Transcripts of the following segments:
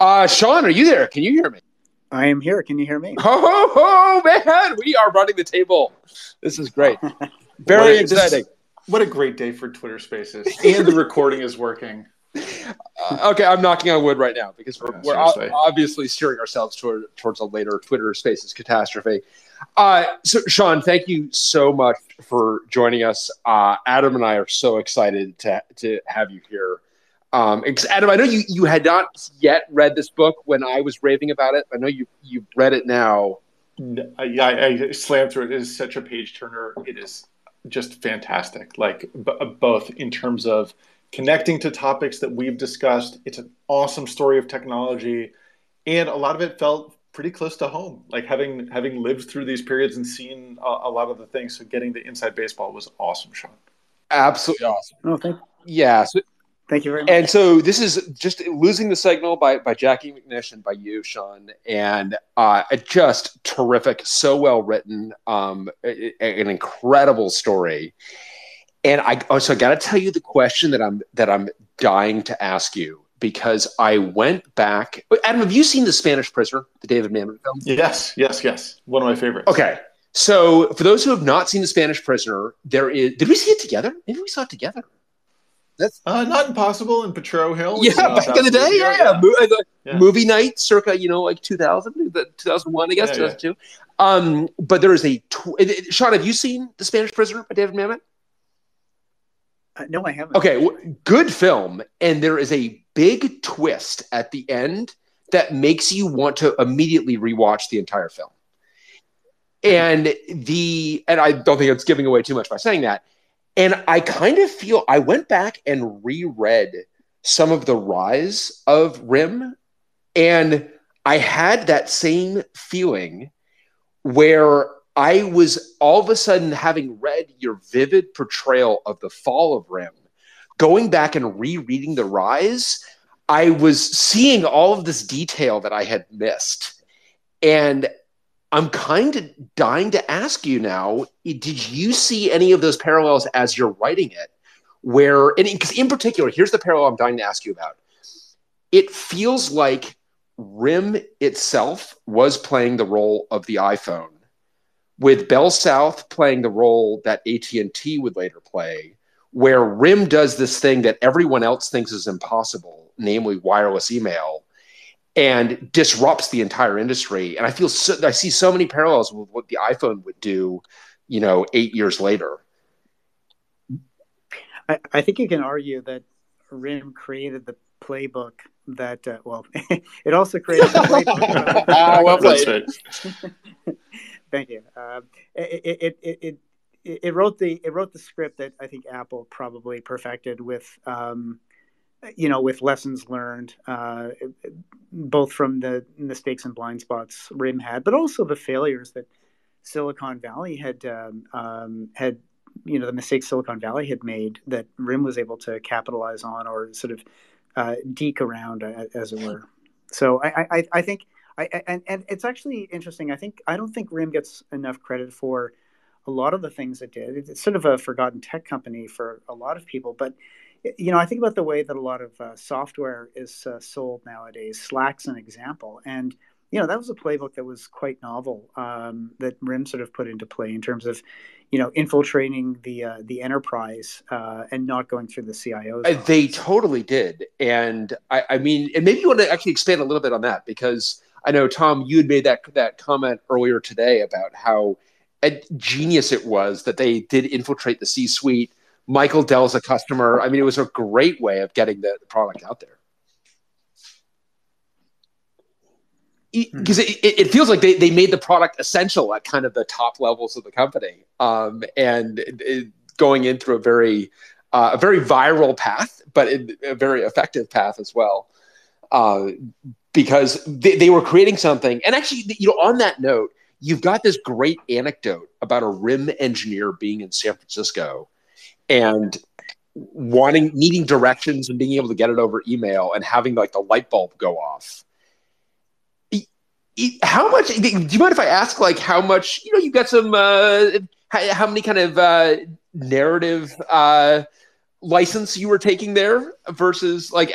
Uh, Sean, are you there? Can you hear me? I am here. Can you hear me? Oh, ho, ho, man, we are running the table. This is great. Very What- this- exciting. What a great day for Twitter Spaces, and the recording is working. Uh, okay, I'm knocking on wood right now because we're, Yeah, we're o- obviously steering ourselves toward, towards a later Twitter Spaces catastrophe. Uh, so, Sean, thank you so much for joining us. Uh, Adam and I are so excited to to have you here. Um, Adam, I know you you had not yet read this book when I was raving about it. I know you you've read it now. I slammed through it. It is such a page turner. It is just fantastic. Like b- both in terms of connecting to topics that we've discussed. It's an awesome story of technology, and a lot of it felt pretty close to home. Like having having lived through these periods and seen a, a lot of the things. So getting the inside baseball was awesome, Sean. Absolutely awesome. Oh, thank, Yeah. So, thank you very much. and so this is just losing the signal by by Jacquie McNish and by you, Sean, and uh, just terrific, so well written, um, a- a- an incredible story. And I also got to tell you the question that I'm that I'm dying to ask you because I went back. Adam, have you seen the Spanish Prisoner, the David Mamet film? Yes, yes, yes. One of my favorites. Okay. So, for those who have not seen The Spanish Prisoner, there is. Did we see it together? Maybe we saw it together. Uh, not impossible in Potrero Hill. Yeah, back in the day, South yeah, Mo- uh, Yeah. movie night, circa you know like 2000, 2001, I guess, Yeah, 2002. Um, but there is a tw- it- it- Sean. Have you seen The Spanish Prisoner by David Mamet? Uh, no, I haven't. Okay, w- good film, and there is a big twist at the end that makes you want to immediately rewatch the entire film. And the and I don't think it's giving away too much by saying that. And I kind of feel I went back and reread some of the rise of Rim, and I had that same feeling where I was all of a sudden having read your vivid portrayal of the fall of Rim, going back and rereading the rise, I was seeing all of this detail that I had missed. And I'm kind of dying to ask you now did you see any of those parallels as you're writing it? Where, and because in particular, here's the parallel I'm dying to ask you about. It feels like Rim itself was playing the role of the iPhone, with Bell South playing the role that AT&T would later play, where Rim does this thing that everyone else thinks is impossible, namely wireless email, and disrupts the entire industry. And I feel so, I see so many parallels with what the iPhone would do, you know, eight years later. I, I think you can argue that RIM created the playbook that, uh, well, it also created the playbook. Ah, well played. Thank you. Um, it, it, it, it, it, it wrote the it wrote the script that I think Apple probably perfected with um, you know with lessons learned uh, both from the mistakes and blind spots RIM had, but also the failures that Silicon Valley had um, um, had you know the mistakes Silicon Valley had made that RIM was able to capitalize on or sort of uh, deke around as it were. So I, I, I think I- and, and it's actually interesting. I think I don't think RIM gets enough credit for a lot of the things it did. It's sort of a forgotten tech company for a lot of people, but you know, I think about the way that a lot of uh, software is uh, sold nowadays. Slack's an example, and you know that was a playbook that was quite novel um, that RIM sort of put into play in terms of you know infiltrating the uh, the enterprise uh, and not going through the CIO's. They totally did. And I, I mean, and maybe you want to actually expand a little bit on that because I know, Tom, you had made that, that comment earlier today about how a genius it was that they did infiltrate the C suite. Michael Dell's a customer. I mean, it was a great way of getting the, the product out there. Because it, it, it feels like they, they made the product essential at kind of the top levels of the company, um, and it, going in through a very uh, a very viral path, but a very effective path as well. Uh, because they, they were creating something, and actually, you know, on that note, you've got this great anecdote about a rim engineer being in San Francisco and wanting needing directions and being able to get it over email and having like the light bulb go off. How much? Do you mind if I ask, like, how much? You know, you've got some. Uh, how, how many kind of uh, narrative uh, license you were taking there versus like?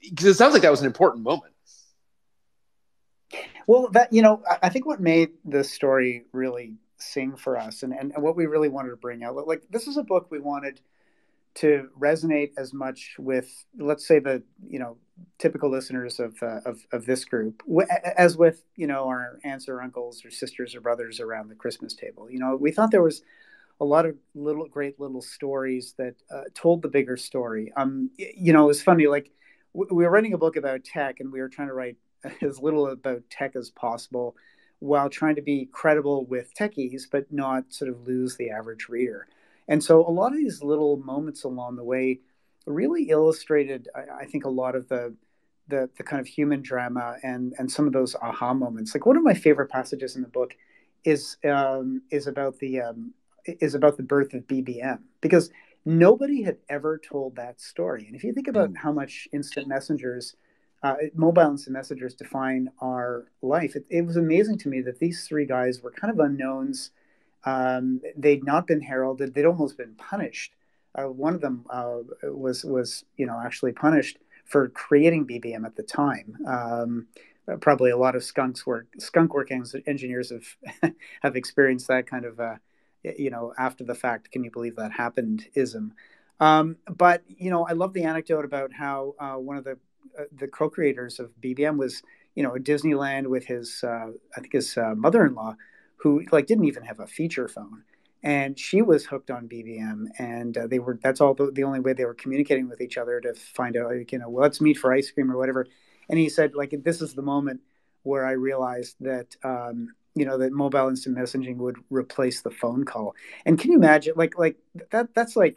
Because it sounds like that was an important moment. Well, that you know, I think what made this story really sing for us, and, and and what we really wanted to bring out, like this is a book we wanted to resonate as much with, let's say, the you know typical listeners of uh, of, of this group, as with you know our aunts or uncles or sisters or brothers around the Christmas table. You know, we thought there was a lot of little great little stories that uh, told the bigger story. Um, you know, it was funny. Like we were writing a book about tech, and we were trying to write as little about tech as possible, while trying to be credible with techies, but not sort of lose the average reader. And so, a lot of these little moments along the way really illustrated, I, I think, a lot of the the, the kind of human drama and and some of those aha moments. Like one of my favorite passages in the book is um, is about the um, is about the birth of BBM because nobody had ever told that story. And if you think about mm. how much instant messengers, uh, mobile instant messengers define our life, it, it, was amazing to me that these three guys were kind of unknowns. Um, they'd not been heralded. They'd almost been punished. Uh, one of them uh, was was you know actually punished for creating BBM at the time. Um, probably a lot of skunks work skunk work engineers have have experienced that kind of uh, you know, after the fact, can you believe that happened ism. Um, but, you know, I love the anecdote about how uh, one of the, uh, the co-creators of BBM was, you know, Disneyland with his, uh, I think his uh, mother-in-law, who like didn't even have a feature phone. And she was hooked on BBM, and uh, they were. That's all the, the only way they were communicating with each other to find out, like, you know, well, let's meet for ice cream or whatever. And he said, like, this is the moment where I realized that um, you know that mobile instant messaging would replace the phone call and can you imagine like like that that's like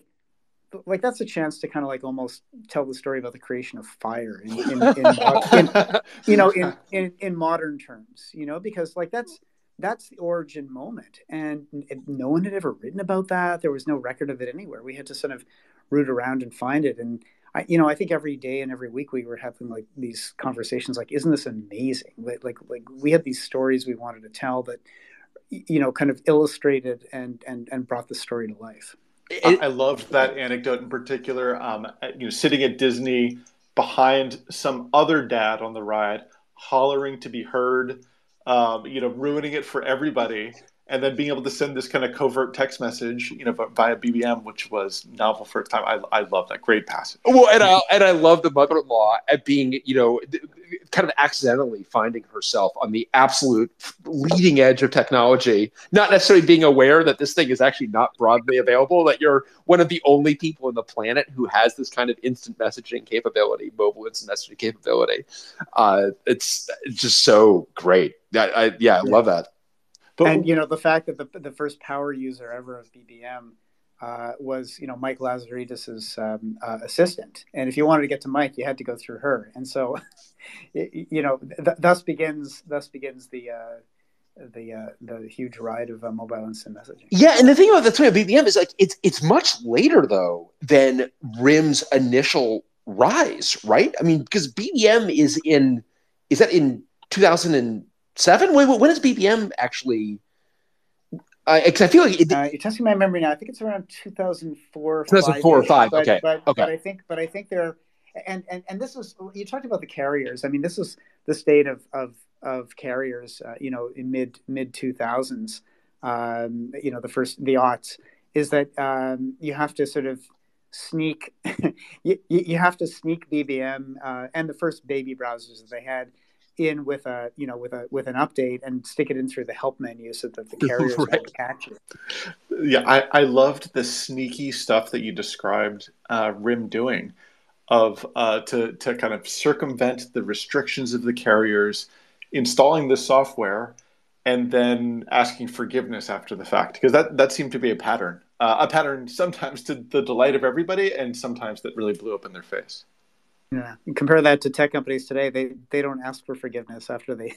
like that's a chance to kind of like almost tell the story about the creation of fire in, in, in, in you know in, in in modern terms you know because like that's that's the origin moment and no one had ever written about that there was no record of it anywhere we had to sort of root around and find it and I, you know, I think every day and every week we were having like these conversations, like, isn't this amazing? Like, like, like we had these stories we wanted to tell that, you know, kind of illustrated and and and brought the story to life. It, I loved that anecdote in particular. Um, you know, sitting at Disney behind some other dad on the ride, hollering to be heard, um, you know, ruining it for everybody and then being able to send this kind of covert text message, you know, via BBM, which was novel for its time. I, I love that great passage. Well, and I and I love the mother-in-law at being, you know, kind of accidentally finding herself on the absolute leading edge of technology, not necessarily being aware that this thing is actually not broadly available. That you're one of the only people on the planet who has this kind of instant messaging capability, mobile instant messaging capability. Uh, it's, it's just so great. I, I yeah, I love that. But, and you know the fact that the the first power user ever of BBM uh, was you know Mike Lazaridis's um, uh, assistant, and if you wanted to get to Mike, you had to go through her, and so you know th- thus begins thus begins the. Uh, the uh, the huge ride of uh, mobile instant messaging. Yeah, and the thing about the thing about BBM is like it's it's much later though than RIM's initial rise, right? I mean, because BBM is in is that in 2000 and seven. Wait, when is BBM actually? Because uh, I feel like it, uh, you're testing my memory now. I think it's around 2004. 2004 or five. But, okay. But, okay. But I think, but I think they're, and and and this is you talked about the carriers. I mean, this is the state of of of carriers. Uh, you know, in mid mid 2000s. Um, you know, the first the aughts is that um, you have to sort of sneak you, you have to sneak bbm uh, and the first baby browsers that they had in with a you know with a with an update and stick it in through the help menu so that the carriers right. won't catch it. Yeah, I, I loved the sneaky stuff that you described uh, RIM doing of uh, to to kind of circumvent the restrictions of the carriers, installing the software, and then asking forgiveness after the fact because that that seemed to be a pattern. Uh, a pattern sometimes to the delight of everybody, and sometimes that really blew up in their face. Yeah, and compare that to tech companies today. They they don't ask for forgiveness after they.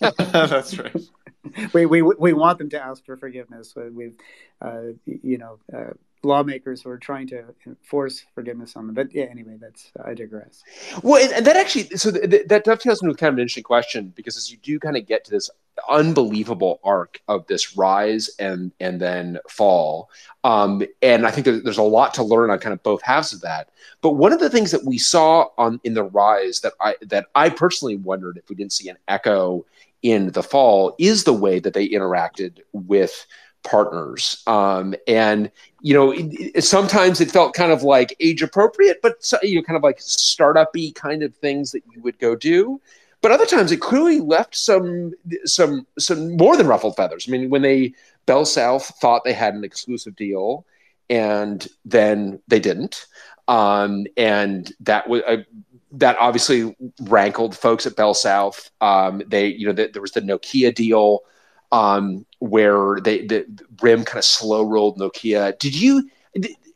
That's right. we, we we want them to ask for forgiveness. We've, uh, you know, uh, lawmakers who are trying to force forgiveness on them. But yeah, anyway, that's I digress. Well, and, that actually, so th- that dovetails into kind of an interesting question because as you do kind of get to this unbelievable arc of this rise and and then fall, um, and I think there's a lot to learn on kind of both halves of that. But one of the things that we saw on in the rise that I that I personally wondered if we didn't see an echo in the fall is the way that they interacted with partners. Um, and you know, it, it, sometimes it felt kind of like age appropriate, but you know, kind of like startup-y kind of things that you would go do. But other times it clearly left some some some more than ruffled feathers. I mean, when they Bell South thought they had an exclusive deal, and then they didn't, um, and that was. Uh, that obviously rankled folks at Bell South. Um, they, you know, the, there was the Nokia deal um, where they the RIM kind of slow rolled Nokia. Did you,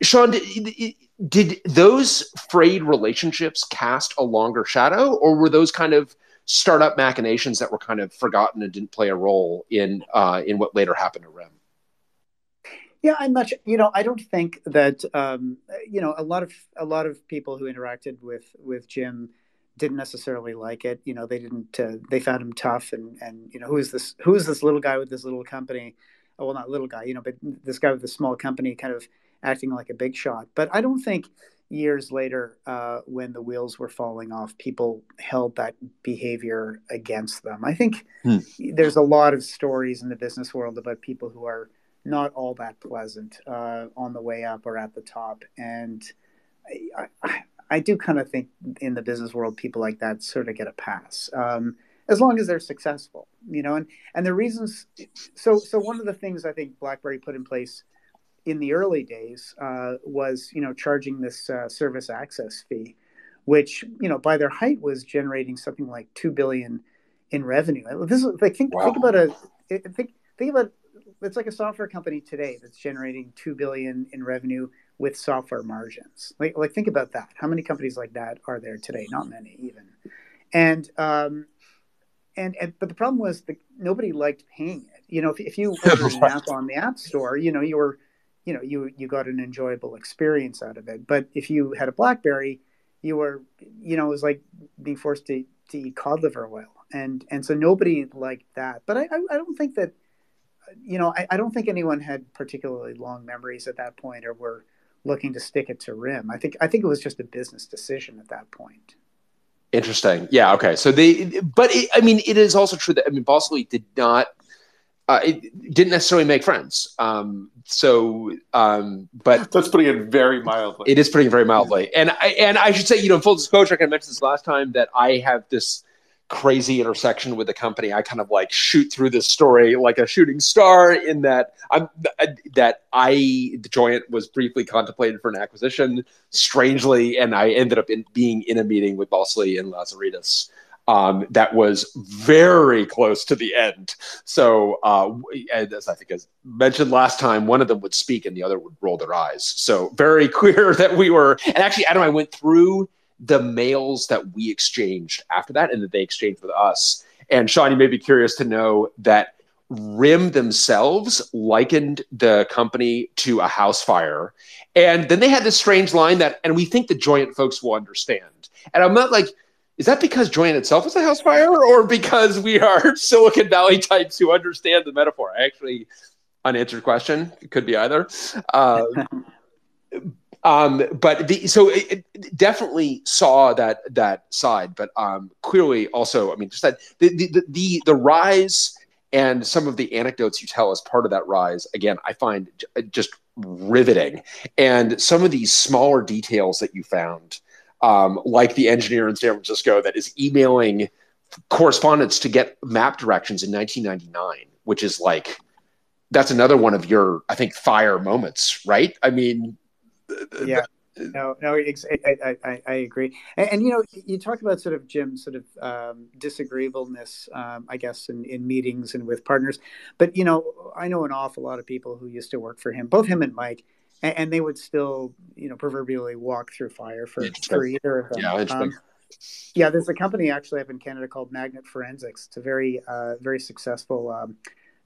Sean? Did, did those frayed relationships cast a longer shadow, or were those kind of startup machinations that were kind of forgotten and didn't play a role in uh, in what later happened to RIM? Yeah, I'm much. You know, I don't think that. Um, you know, a lot of a lot of people who interacted with with Jim didn't necessarily like it. You know, they didn't. Uh, they found him tough, and and you know, who is this? Who is this little guy with this little company? Oh, well, not little guy, you know, but this guy with the small company, kind of acting like a big shot. But I don't think years later, uh, when the wheels were falling off, people held that behavior against them. I think hmm. there's a lot of stories in the business world about people who are not all that pleasant uh, on the way up or at the top, and I, I, I do kind of think in the business world, people like that sort of get a pass. Um, as long as they're successful, you know, and, and the reasons. So, so one of the things I think BlackBerry put in place in the early days uh, was, you know, charging this uh, service access fee, which, you know, by their height was generating something like two billion in revenue. This is like think wow. think about a think think about it's like a software company today that's generating two billion in revenue with software margins. Like, like think about that. How many companies like that are there today? Not many, even. And um, and, and but the problem was that nobody liked paying it. You know, if, if you ordered an app on the App Store, you know, you were, you know, you you got an enjoyable experience out of it. But if you had a BlackBerry, you were, you know, it was like being forced to, to eat cod liver oil, and and so nobody liked that. But I I, I don't think that, you know, I, I don't think anyone had particularly long memories at that point, or were looking to stick it to RIM. I think I think it was just a business decision at that point. Interesting. Yeah. Okay. So they, but it, I mean, it is also true that I mean, Balsillie did not. Uh, it didn't necessarily make friends. Um, so, um, but that's putting it very mildly. It is putting it very mildly, and I and I should say, you know, full disclosure, I kind of mentioned this last time that I have this crazy intersection with the company. I kind of like shoot through this story like a shooting star in that I'm that I the Joyent was briefly contemplated for an acquisition, strangely, and I ended up in, being in a meeting with Balsillie and Lazaridis. Um, that was very close to the end. So, uh, as I think as mentioned last time, one of them would speak and the other would roll their eyes. So, very clear that we were. And actually, Adam, I went through the mails that we exchanged after that and that they exchanged with us. And Sean, you may be curious to know that RIM themselves likened the company to a house fire. And then they had this strange line that, and we think the Joyent folks will understand. And I'm not like, is that because Joyent itself is a house fire or because we are Silicon Valley types who understand the metaphor? Actually, unanswered question. It could be either. Uh, um, but the, so it, it, definitely saw that that side, but um, clearly also, I mean, just that the, the the the rise and some of the anecdotes you tell as part of that rise, again, I find just riveting. And some of these smaller details that you found, um, like the engineer in San Francisco that is emailing correspondence to get map directions in 1999, which is like that's another one of your, I think, fire moments, right? I mean, yeah. No, no, I, I, I agree. And, and, you know, you talk about sort of Jim's sort of um, disagreeableness, um, I guess, in, in meetings and with partners. But, you know, I know an awful lot of people who used to work for him, both him and Mike, and, and they would still, you know, proverbially walk through fire for, for either of them. Yeah, um, yeah, there's a company actually up in Canada called Magnet Forensics. It's a very, uh, very successful um,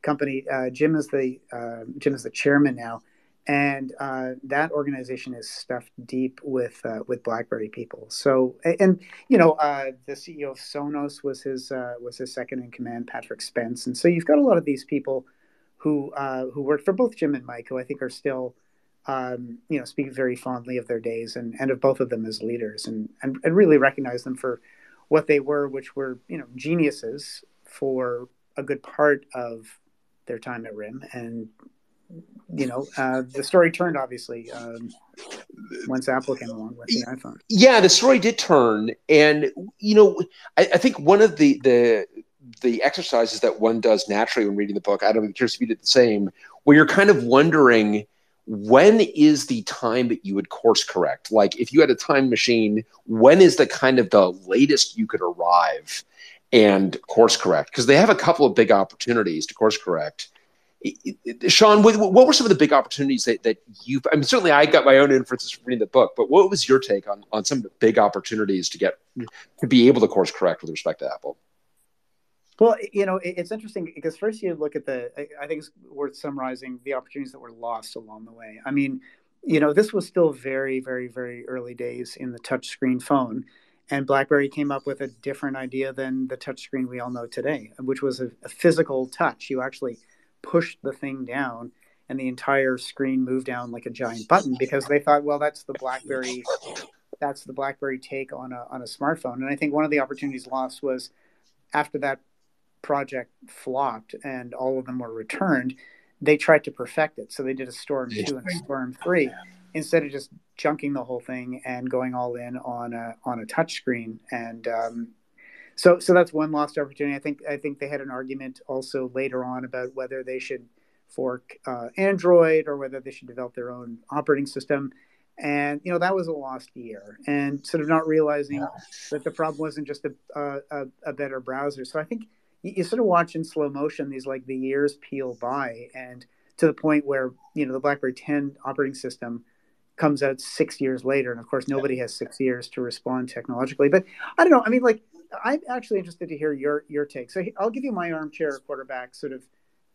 company. Uh, Jim is the uh, Jim is the chairman now and uh, that organization is stuffed deep with uh, with BlackBerry people. So, and you know, uh, the CEO of Sonos was his uh, was his second in command, Patrick Spence, and so you've got a lot of these people who uh, who worked for both Jim and Mike, who I think are still. Um, you know, speak very fondly of their days and, and of both of them as leaders and, and, and really recognize them for what they were, which were, you know, geniuses for a good part of their time at RIM, and you know, uh, the story turned obviously um, once Apple came along with the iPhone. Yeah, the story did turn, and you know, I, I, think one of the the the exercises that one does naturally when reading the book, I don't know, curious if you did the same, where you're kind of wondering when is the time that you would course correct? Like if you had a time machine, when is the kind of the latest you could arrive and course correct? Because they have a couple of big opportunities to course correct Sean, what were some of the big opportunities that, that you? I mean, certainly I got my own inferences from reading the book, but what was your take on on some of the big opportunities to get to be able to course correct with respect to Apple? Well, you know, it's interesting because first you look at the. I think it's worth summarizing the opportunities that were lost along the way. I mean, you know, this was still very, very, very early days in the touchscreen phone, and BlackBerry came up with a different idea than the touchscreen we all know today, which was a, a physical touch. You actually pushed the thing down and the entire screen moved down like a giant button because they thought, well, that's the BlackBerry, that's the BlackBerry take on a on a smartphone. And I think one of the opportunities lost was after that project flopped and all of them were returned, they tried to perfect it. So they did a Storm two and a Storm three instead of just junking the whole thing and going all in on a on a touchscreen. And um, so so that's one lost opportunity. I think I think they had an argument also later on about whether they should fork uh, Android or whether they should develop their own operating system. And you know that was a lost year, and sort of not realizing yeah. that the problem wasn't just a, a, a better browser. So I think you, you, sort of watch in slow motion these like the years peel by, and to the point where you know the BlackBerry 10 operating system comes out six years later, and of course nobody has six years to respond technologically. But I don't know. I mean, like I'm actually interested to hear your your take. So I'll give you my armchair quarterback sort of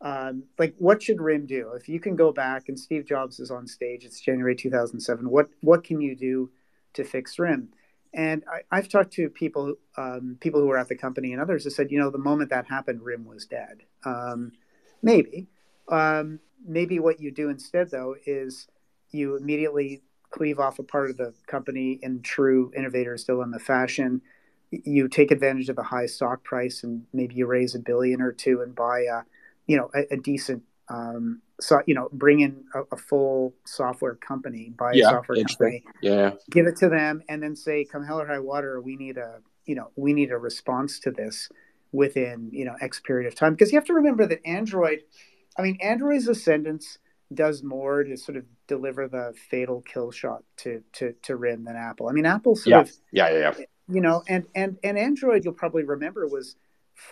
um, like what should RIM do if you can go back and Steve Jobs is on stage? It's January 2007. What what can you do to fix RIM? And I, have talked to people um, people who were at the company and others that said, you know, the moment that happened, RIM was dead. Um, maybe, um, maybe what you do instead though is you immediately cleave off a part of the company in true innovators still in the fashion you take advantage of a high stock price and maybe you raise a billion or two and buy a you know a, a decent um, so you know bring in a, a full software company buy a software company yeah. give it to them and then say come hell or high water we need a you know we need a response to this within you know x period of time. Because you have to remember that android i mean android's ascendance does more to sort of deliver the fatal kill shot to to to rim than apple. I mean apple sort yeah. of yeah yeah yeah you know, and and and Android, you'll probably remember, was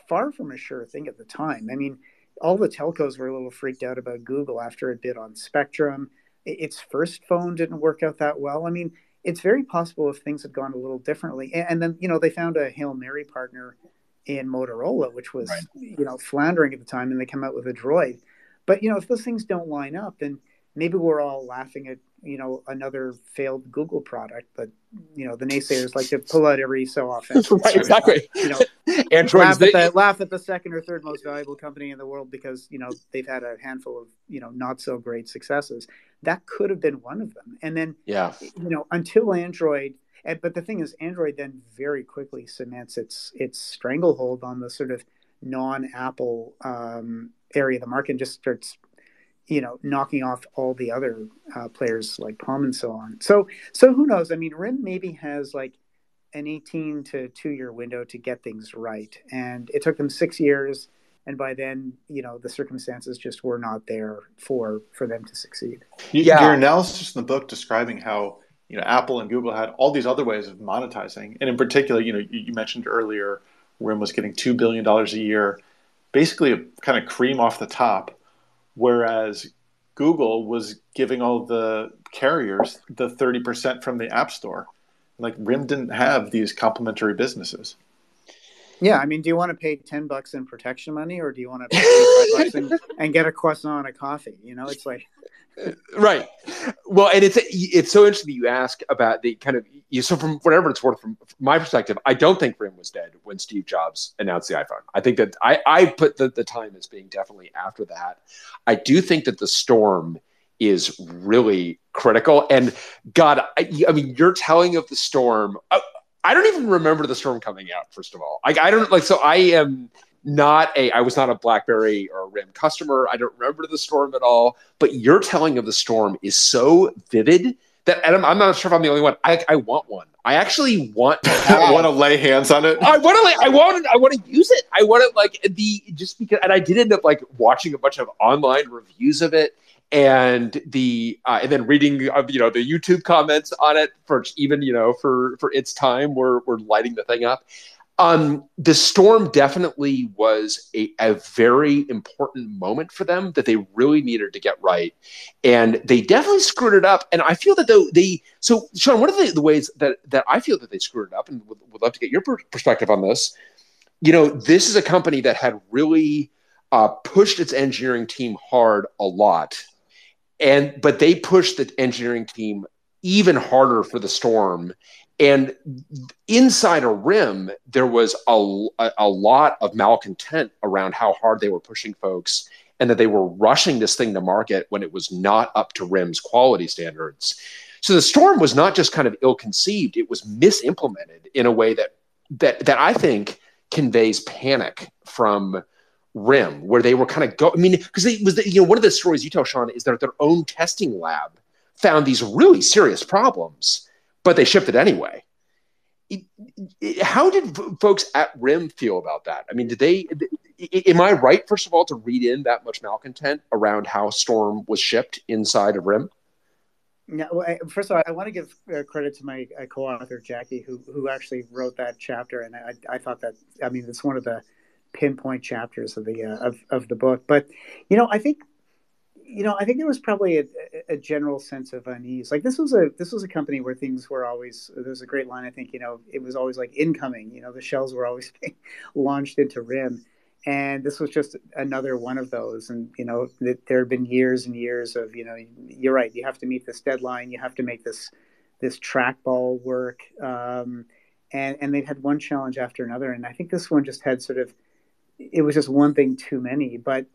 far from a sure thing at the time. I mean, all the telcos were a little freaked out about Google after it bid on Spectrum. Its first phone didn't work out that well. I mean, it's very possible if things had gone a little differently. And then, you know, they found a Hail Mary partner in Motorola, which was, right. you know, floundering at the time, and they come out with a Droid. But, you know, if those things don't line up, then maybe we're all laughing at you know another failed Google product, but you know the naysayers like to pull out every so often. right, exactly. You know, Android laugh, at the, laugh at the second or third most valuable company in the world because you know they've had a handful of you know not so great successes. That could have been one of them. And then yeah, you know until Android. And, but the thing is, Android then very quickly cements its its stranglehold on the sort of non-Apple um, area of the market and just starts you know, knocking off all the other uh, players like Palm and so on. So, so who knows? I mean, Rim maybe has like an 18 to two year window to get things right, and it took them six years. And by then, you know, the circumstances just were not there for for them to succeed. Yeah. Your analysis in the book describing how you know Apple and Google had all these other ways of monetizing, and in particular, you know, you, you mentioned earlier, Rim was getting two billion dollars a year, basically a kind of cream off the top whereas Google was giving all the carriers the 30% from the App Store. Like RIM didn't have these complementary businesses. Yeah, I mean, do you want to pay 10 bucks in protection money or do you want to pay 5 bucks and, and get a croissant and a coffee? You know, it's like right. Well, and it's it's so interesting that you ask about the kind of you. So from whatever it's worth, from my perspective, I don't think RIM was dead when Steve Jobs announced the iPhone. I think that I I put the, the time as being definitely after that. I do think that the storm is really critical. And God, I, I mean, you're telling of the storm. I, I don't even remember the storm coming out. First of all, like I don't like. So I am not a I was not a BlackBerry or a RIM customer. I don't remember the storm at all. But your telling of the storm is so vivid that and I'm, I'm not sure if I'm the only one. I, I want one. I actually want to have, want to lay hands on it. I want to I want I want to use it. I want to like the just because and I did end up like watching a bunch of online reviews of it and the uh, and then reading of you know the YouTube comments on it for even you know for for its time we're we're lighting the thing up. Um, the storm definitely was a, a very important moment for them that they really needed to get right, and they definitely screwed it up. And I feel that though they so Sean, one of the, the ways that that I feel that they screwed it up, and would, would love to get your per- perspective on this. You know, this is a company that had really uh, pushed its engineering team hard a lot and but they pushed the engineering team even harder for the storm and inside a rim there was a, a lot of malcontent around how hard they were pushing folks and that they were rushing this thing to market when it was not up to rim's quality standards. So the storm was not just kind of ill conceived it was misimplemented in a way that that that i think conveys panic from rim where they were kind of go i mean because it was the, you know one of the stories you tell sean is that their own testing lab found these really serious problems but they shipped it anyway. It, it, how did folks at rim feel about that? I mean did they am i right first of all to read in that much malcontent around how storm was shipped inside of rim? Yeah, well, first of all, I want to give uh, credit to my uh, co-author Jacquie, who who actually wrote that chapter, and I, I thought that I mean it's one of the pinpoint chapters of the uh, of of the book. But you know, I think you know, I think there was probably a, a, general sense of unease. Like this was a this was a company where things were always. There's a great line. I think you know it was always like incoming. You know, the shells were always being launched into RIM, and this was just another one of those. And you know, there have been years and years of you know, you're right. You have to meet this deadline. You have to make this this trackball work. Um, and and they'd had one challenge after another. And I think this one just had sort of it was just one thing too many. But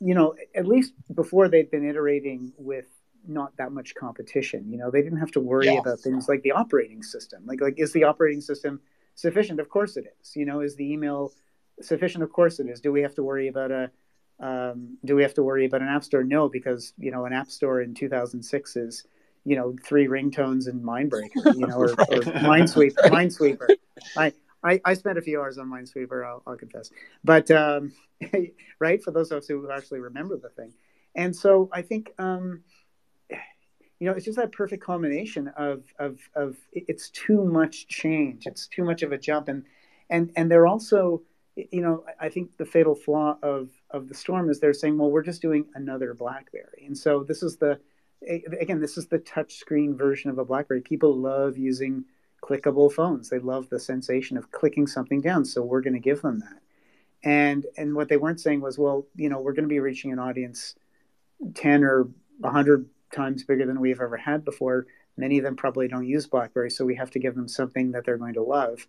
you know, at least before they'd been iterating with not that much competition. You know, they didn't have to worry yeah. about things like the operating system. Like, like is the operating system sufficient? Of course it is. You know, is the email sufficient? Of course it is. Do we have to worry about a um, do we have to worry about an app store? No, because you know, an app store in 2006 is you know three ringtones and Mindbreaker, you know, or, right. or Minesweeper. Minesweeper. I I, I spent a few hours on Minesweeper, I'll, I'll confess. But, um, right, for those of us who actually remember the thing. And so I think, um, you know, it's just that perfect combination of, of, of it's too much change. It's too much of a jump. And, and, and they're also, you know, I think the fatal flaw of, of the storm is they're saying, well, we're just doing another BlackBerry. And so this is the, again, this is the touchscreen version of a BlackBerry. People love using clickable phones. They love the sensation of clicking something down. So we're going to give them that. And and what they weren't saying was, well, you know, we're going to be reaching an audience 10 or 100 times bigger than we've ever had before. Many of them probably don't use BlackBerry, so we have to give them something that they're going to love.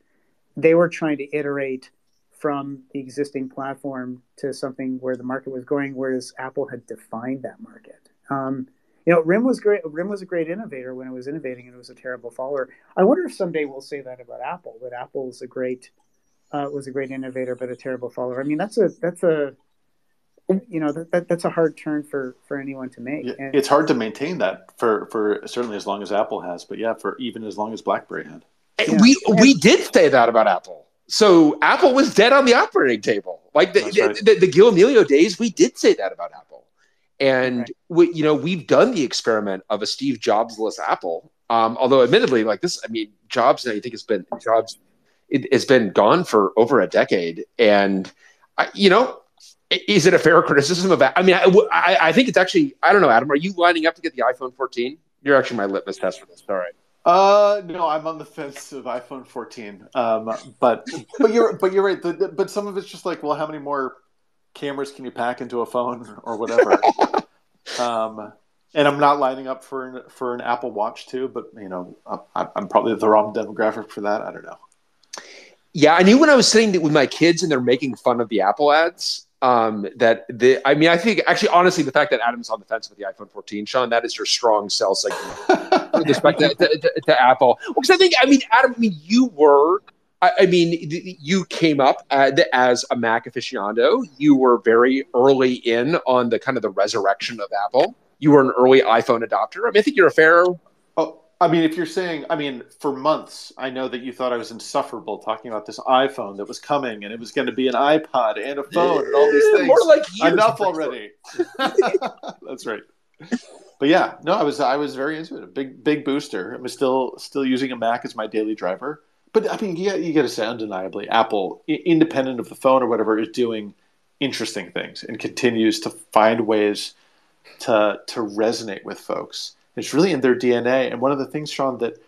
They were trying to iterate from the existing platform to something where the market was going, whereas Apple had defined that market. Um, you know, RIM was great. RIM was a great innovator when it was innovating, and it was a terrible follower. I wonder if someday we'll say that about Apple. That Apple was a great uh, was a great innovator, but a terrible follower. I mean, that's a that's a you know that, that that's a hard turn for for anyone to make. And, it's hard to maintain that for for certainly as long as Apple has, but yeah, for even as long as BlackBerry had. Yeah. We we did say that about Apple. So Apple was dead on the operating table. Like the, right. the, the, the Gil Amelio days, we did say that about Apple. And right. we, you know, we've done the experiment of a Steve Jobsless Apple. Um, although, admittedly, like this, I mean, Jobs, I think has been Jobs, it, has been gone for over a decade. And I, you know, is it a fair criticism of? I mean, I, I, I think it's actually. I don't know, Adam. Are you lining up to get the iPhone 14? You're actually my litmus test for this. All right. Uh, no, I'm on the fence of iPhone 14. Um, but but you're but you're right. The, the, but some of it's just like, well, how many more cameras can you pack into a phone or whatever? um, and I'm not lining up for an, for an Apple Watch too, but you know, I'm, I'm probably the wrong demographic for that. I don't know. Yeah, I knew when I was sitting with my kids and they're making fun of the Apple ads. Um, that the, I mean, I think actually, honestly, the fact that Adam's on the fence with the iPhone 14, Sean, that is your strong sell segment with respect to, to, to, to Apple. Because I think, I mean, Adam, I mean, you were I, I mean, you came up uh, as a Mac aficionado. You were very early in on the kind of the resurrection of Apple. You were an early iPhone adopter. I mean, I think you're a fair. Oh, I mean, if you're saying, I mean, for months, I know that you thought I was insufferable talking about this iPhone that was coming, and it was going to be an iPod and a phone and all these things. More like enough already. That's right. But yeah, no, I was I was very into it. A big big booster. I'm still still using a Mac as my daily driver. But I mean, you got, you got to say undeniably, Apple, independent of the phone or whatever, is doing interesting things and continues to find ways to to resonate with folks. It's really in their DNA. And one of the things, Sean, that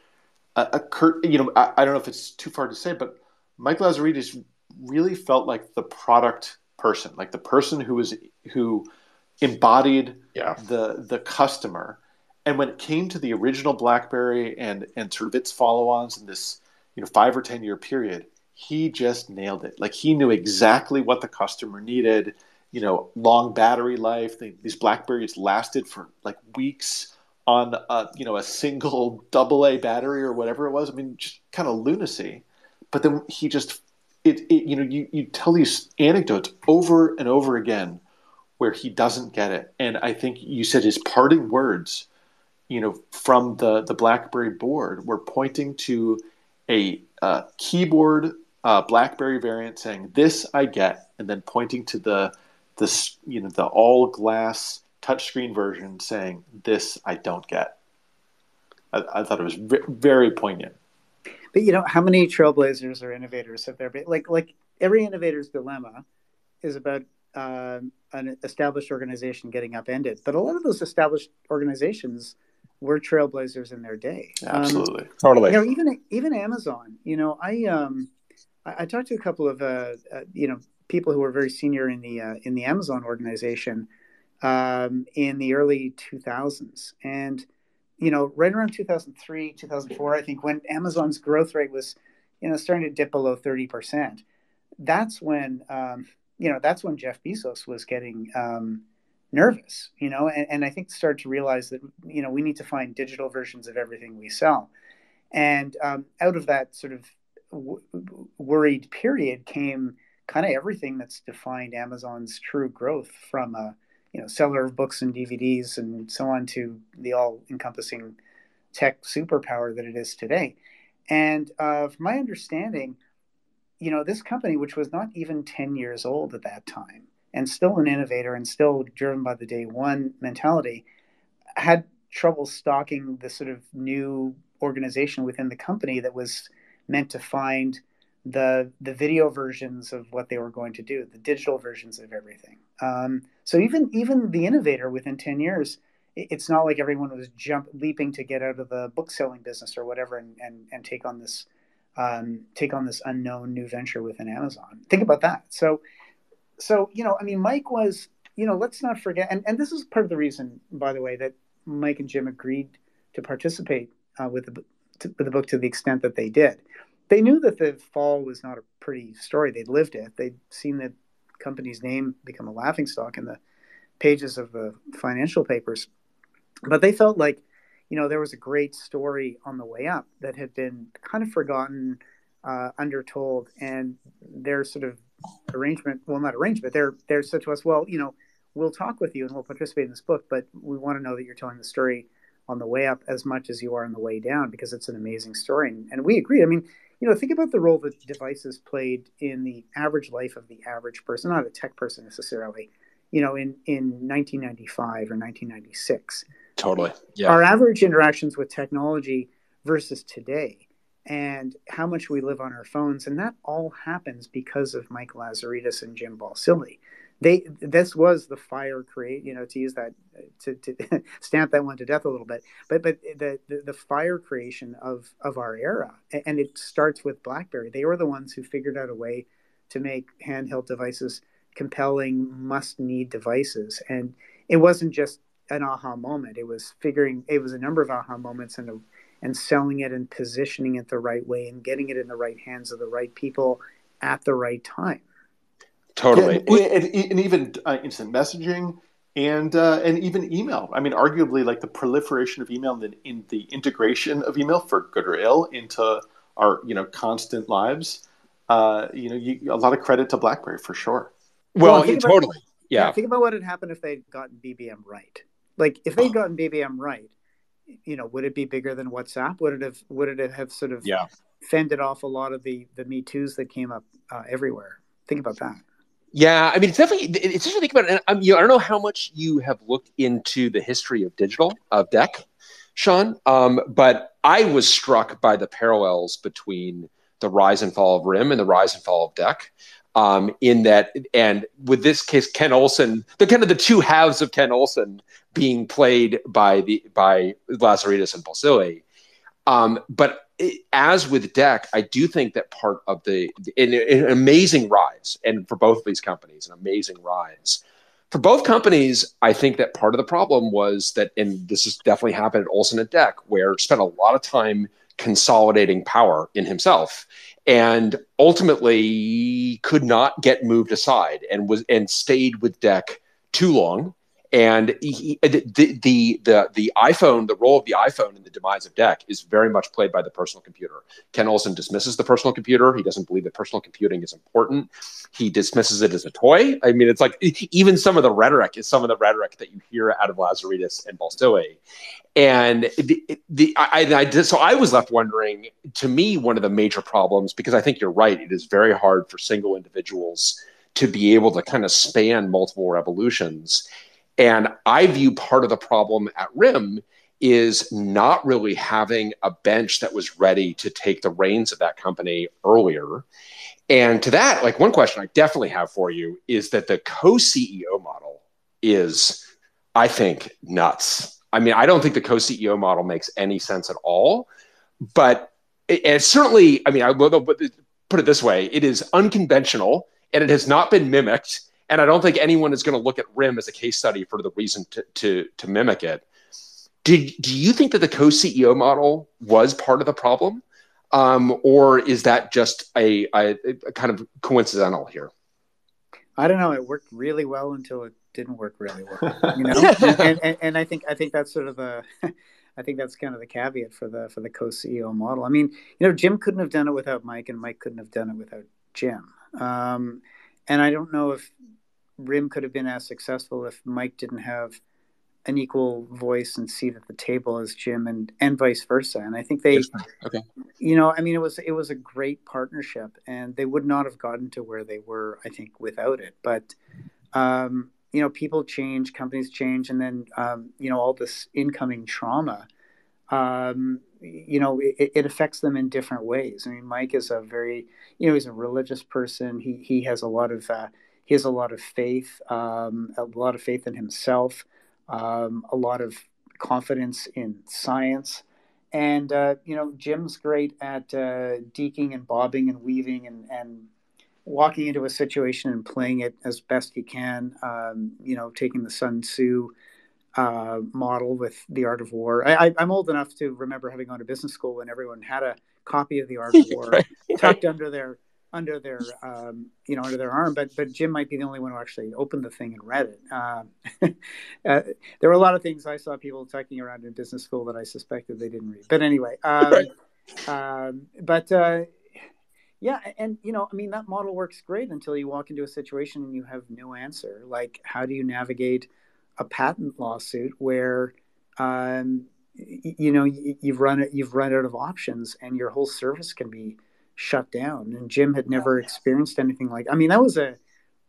uh, occurred, you know, I, I, don't know if it's too far to say, but Mike Lazaridis really felt like the product person, like the person who was who embodied yeah. the the customer. And when it came to the original BlackBerry and and sort of its follow-ons and this you know five or ten year period, he just nailed it. Like he knew exactly what the customer needed. You know, long battery life. They, these Blackberries lasted for like weeks on a you know a single double A battery or whatever it was. I mean, just kind of lunacy. But then he just it, it you know you, you tell these anecdotes over and over again where he doesn't get it. And I think you said his parting words, you know, from the the BlackBerry board were pointing to a uh, keyboard uh, BlackBerry variant saying "This I get," and then pointing to the this you know the all glass touchscreen version saying "This I don't get." I, I thought it was v- very poignant. But you know, how many trailblazers or innovators have there been? Like like every innovator's dilemma is about uh, an established organization getting upended. But a lot of those established organizations were trailblazers in their day. Um, Absolutely, um, totally. You know, even even Amazon. You know, I um, I, I talked to a couple of uh, uh, you know people who were very senior in the uh, in the Amazon organization um, in the early 2000s, and you know, right around 2003, 2004, I think when Amazon's growth rate was you know starting to dip below 30 percent. That's when um, you know that's when Jeff Bezos was getting um, nervous, you know, and, and I think started to realize that, you know, we need to find digital versions of everything we sell. And um, out of that sort of w- worried period came kind of everything that's defined Amazon's true growth from a, you know, seller of books and DVDs and so on to the all encompassing tech superpower that it is today. And uh, from my understanding, you know, this company, which was not even 10 years old at that time, and still an innovator and still driven by the day one mentality, had trouble stocking the sort of new organization within the company that was meant to find the the video versions of what they were going to do, the digital versions of everything. Um, so even even the innovator within ten years, it's not like everyone was jump leaping to get out of the book selling business or whatever and and, and take on this um, take on this unknown new venture within Amazon. Think about that. So so you know, I mean, Mike was, you know, let's not forget, and, and this is part of the reason, by the way, that Mike and Jim agreed to participate uh, with the to, with the book to the extent that they did. They knew that the fall was not a pretty story. They'd lived it. They'd seen the company's name become a laughingstock in the pages of the financial papers, but they felt like, you know, there was a great story on the way up that had been kind of forgotten, uh, undertold, and their sort of arrangement well not arrangement they're they're said to us well you know we'll talk with you and we'll participate in this book but we want to know that you're telling the story on the way up as much as you are on the way down because it's an amazing story. And, and we agree. I mean you know think about the role that devices played in the average life of the average person not a tech person necessarily you know in in 1995 or 1996 totally. Yeah. Our average interactions with technology versus today and how much we live on our phones. And that all happens because of Mike Lazaridis and Jim Balsillie. They this was the fire create, you know, to use that to, to stamp that one to death a little bit. But but the, the, the fire creation of of our era, and it starts with BlackBerry. They were the ones who figured out a way to make handheld devices compelling, must need devices. And it wasn't just an aha moment. It was figuring. It was a number of aha moments and a and selling it and positioning it the right way and getting it in the right hands of the right people at the right time. Totally, yeah, and, and, and, even uh, instant messaging and uh, and even email. I mean, arguably, like the proliferation of email and in the integration of email for good or ill into our you know constant lives, uh, you know, you, a lot of credit to BlackBerry for sure. Well, well about, totally. Yeah. yeah. Think about what had happened if they'd gotten BBM right. Like if they'd gotten BBM right, you know, would it be bigger than WhatsApp? Would it have? Would it have sort of yeah. fended off a lot of the the Me Too's that came up uh, everywhere? Think about that. Yeah, I mean, it's definitely it's interesting to think about. It. And, um, you know, I don't know how much you have looked into the history of digital of DEC, Sean, um, but I was struck by the parallels between the rise and fall of RIM and the rise and fall of DEC. Um, in that, and with this case, Ken Olsen, the kind of the two halves of Ken Olsen being played by the by Lazaridis and Balsillie. Um, but as with DEC, I do think that part of the an amazing rise, and for both of these companies, an amazing rise. For both companies, I think that part of the problem was that, and this has definitely happened at Olsen and DEC, where spent a lot of time consolidating power in himself and ultimately could not get moved aside and was and stayed with DEC too long and he, the, the, the the iPhone, the role of the iPhone in the demise of DEC is very much played by the personal computer. Ken Olsen dismisses the personal computer. He doesn't believe that personal computing is important. He dismisses it as a toy. I mean, it's like even some of the rhetoric is some of the rhetoric that you hear out of Lazaridis and Balsillie. And the, the I, I so I was left wondering. To me, one of the major problems, because I think you're right, it is very hard for single individuals to be able to kind of span multiple revolutions and I view part of the problem at RIM is not really having a bench that was ready to take the reins of that company earlier. And to that, like one question I definitely have for you is that the co CEO model is, I think, nuts. I mean, I don't think the co CEO model makes any sense at all. But it, certainly, I mean, I will put it this way it is unconventional and it has not been mimicked and I don't think anyone is going to look at RIM as a case study for the reason to, to, to mimic it. Did, do you think that the co CEO model was part of the problem? Um, or is that just a, a, a, kind of coincidental here? I don't know. It worked really well until it didn't work really well. You know, and, and, and, I think I think that's sort of the, I think that's kind of the caveat for the for the co CEO model. I mean, you know, Jim couldn't have done it without Mike, and Mike couldn't have done it without Jim. Um, and I don't know if Rim could have been as successful if Mike didn't have an equal voice and seat at the table as Jim and and vice versa. And I think they okay. you know, I mean it was it was a great partnership and they would not have gotten to where they were, I think, without it. But um, you know, people change, companies change, and then um, you know, all this incoming trauma um, you know, it, it, affects them in different ways. I mean, Mike is a very, you know, he's a religious person. He he has a lot of uh, he has a lot of faith, um, a lot of faith in himself, um, a lot of confidence in science. And, uh, you know, Jim's great at uh, deking and bobbing and weaving and, and walking into a situation and playing it as best he can, um, you know, taking the Sun Tzu uh, model with The Art of War. I, am old enough to remember having gone to business school when everyone had a copy of The Art of War right. tucked under their under their um, you know under their arm but but jim might be the only one who actually opened the thing and read it. Uh, uh, there were a lot of things i saw people talking around in business school that i suspected they didn't read. But anyway um, right. um, but uh, yeah and you know i mean that model works great until you walk into a situation and you have no answer. Like how do you navigate a patent lawsuit where um, you know you've run it you've run out of options and your whole service can be shut down and jim had never experienced anything like i mean that was a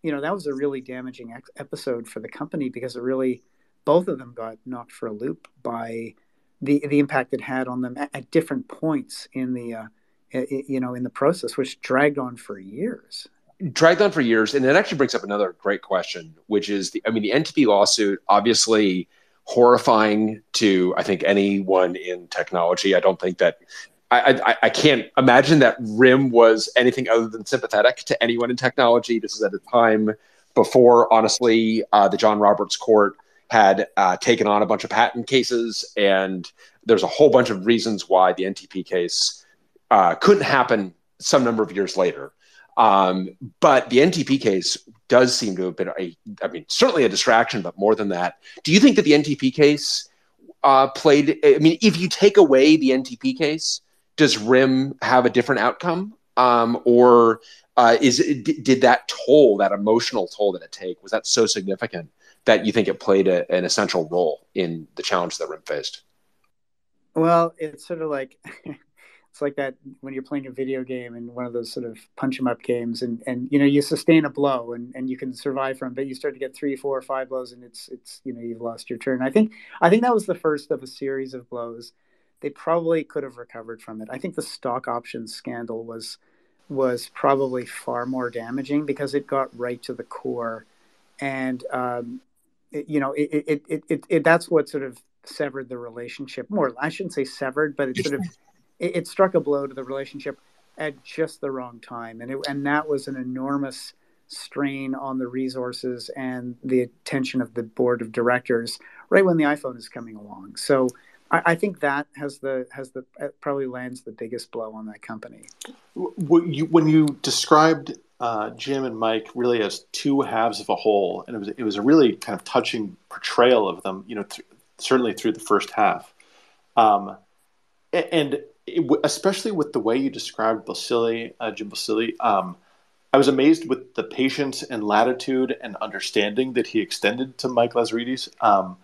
you know that was a really damaging ex- episode for the company because it really both of them got knocked for a loop by the the impact it had on them at, at different points in the uh, you know in the process which dragged on for years. Dragged on for years and it actually brings up another great question which is the i mean the ntp lawsuit obviously horrifying to i think anyone in technology. I don't think that I, I, I, can't imagine that RIM was anything other than sympathetic to anyone in technology. This is at a time before, honestly, uh, the John Roberts Court had uh, taken on a bunch of patent cases, and there's a whole bunch of reasons why the NTP case uh, couldn't happen some number of years later. Um, but the NTP case does seem to have been a, I mean, certainly a distraction, but more than that. Do you think that the NTP case uh, played? I mean, if you take away the NTP case, does Rim have a different outcome, um, or uh, is it, did that toll, that emotional toll that it take, was that so significant that you think it played a, an essential role in the challenge that Rim faced? Well, it's sort of like it's like that when you're playing a video game and one of those sort of punch 'em up games, and and you know you sustain a blow and, and you can survive from, but you start to get three, four, five blows, and it's it's you know you've lost your turn. I think I think that was the first of a series of blows. They probably could have recovered from it. I think the stock options scandal was was probably far more damaging because it got right to the core, and um, it, you know it it, it that's what sort of severed the relationship more. I shouldn't say severed, but it sort of it, struck a blow to the relationship at just the wrong time, and it, and that was an enormous strain on the resources and the attention of the board of directors right when the iPhone is coming along. So I, think that has the has the probably lands the biggest blow on that company. When you, when you described uh, Jim and Mike really as two halves of a whole, and it was it was a really kind of touching portrayal of them. You know, th- certainly through the first half, um, and it, especially with the way you described Balsillie, uh, Jim Balsillie, um, I was amazed with the patience and latitude and understanding that he extended to Mike Lazaridis. Um,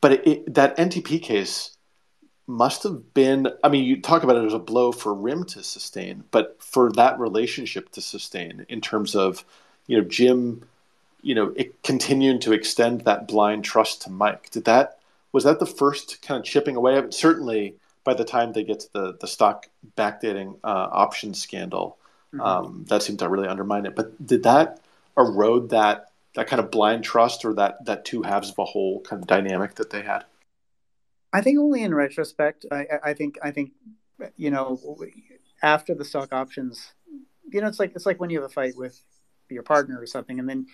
but it, it, that NTP case must have been, I mean, you talk about it as a blow for Rim to sustain, but for that relationship to sustain in terms of, you know, Jim, you know, it continuing to extend that blind trust to Mike. Did that, was that the first kind of chipping away of it? Certainly by the time they get to the the stock backdating uh, option scandal, mm-hmm. um, that seemed to really undermine it. But did that erode that that kind of blind trust or that that two halves of a whole kind of dynamic that they had? I think only in retrospect. I, I think I think you know after the stock options, you know, it's like it's like when you have a fight with your partner or something, and then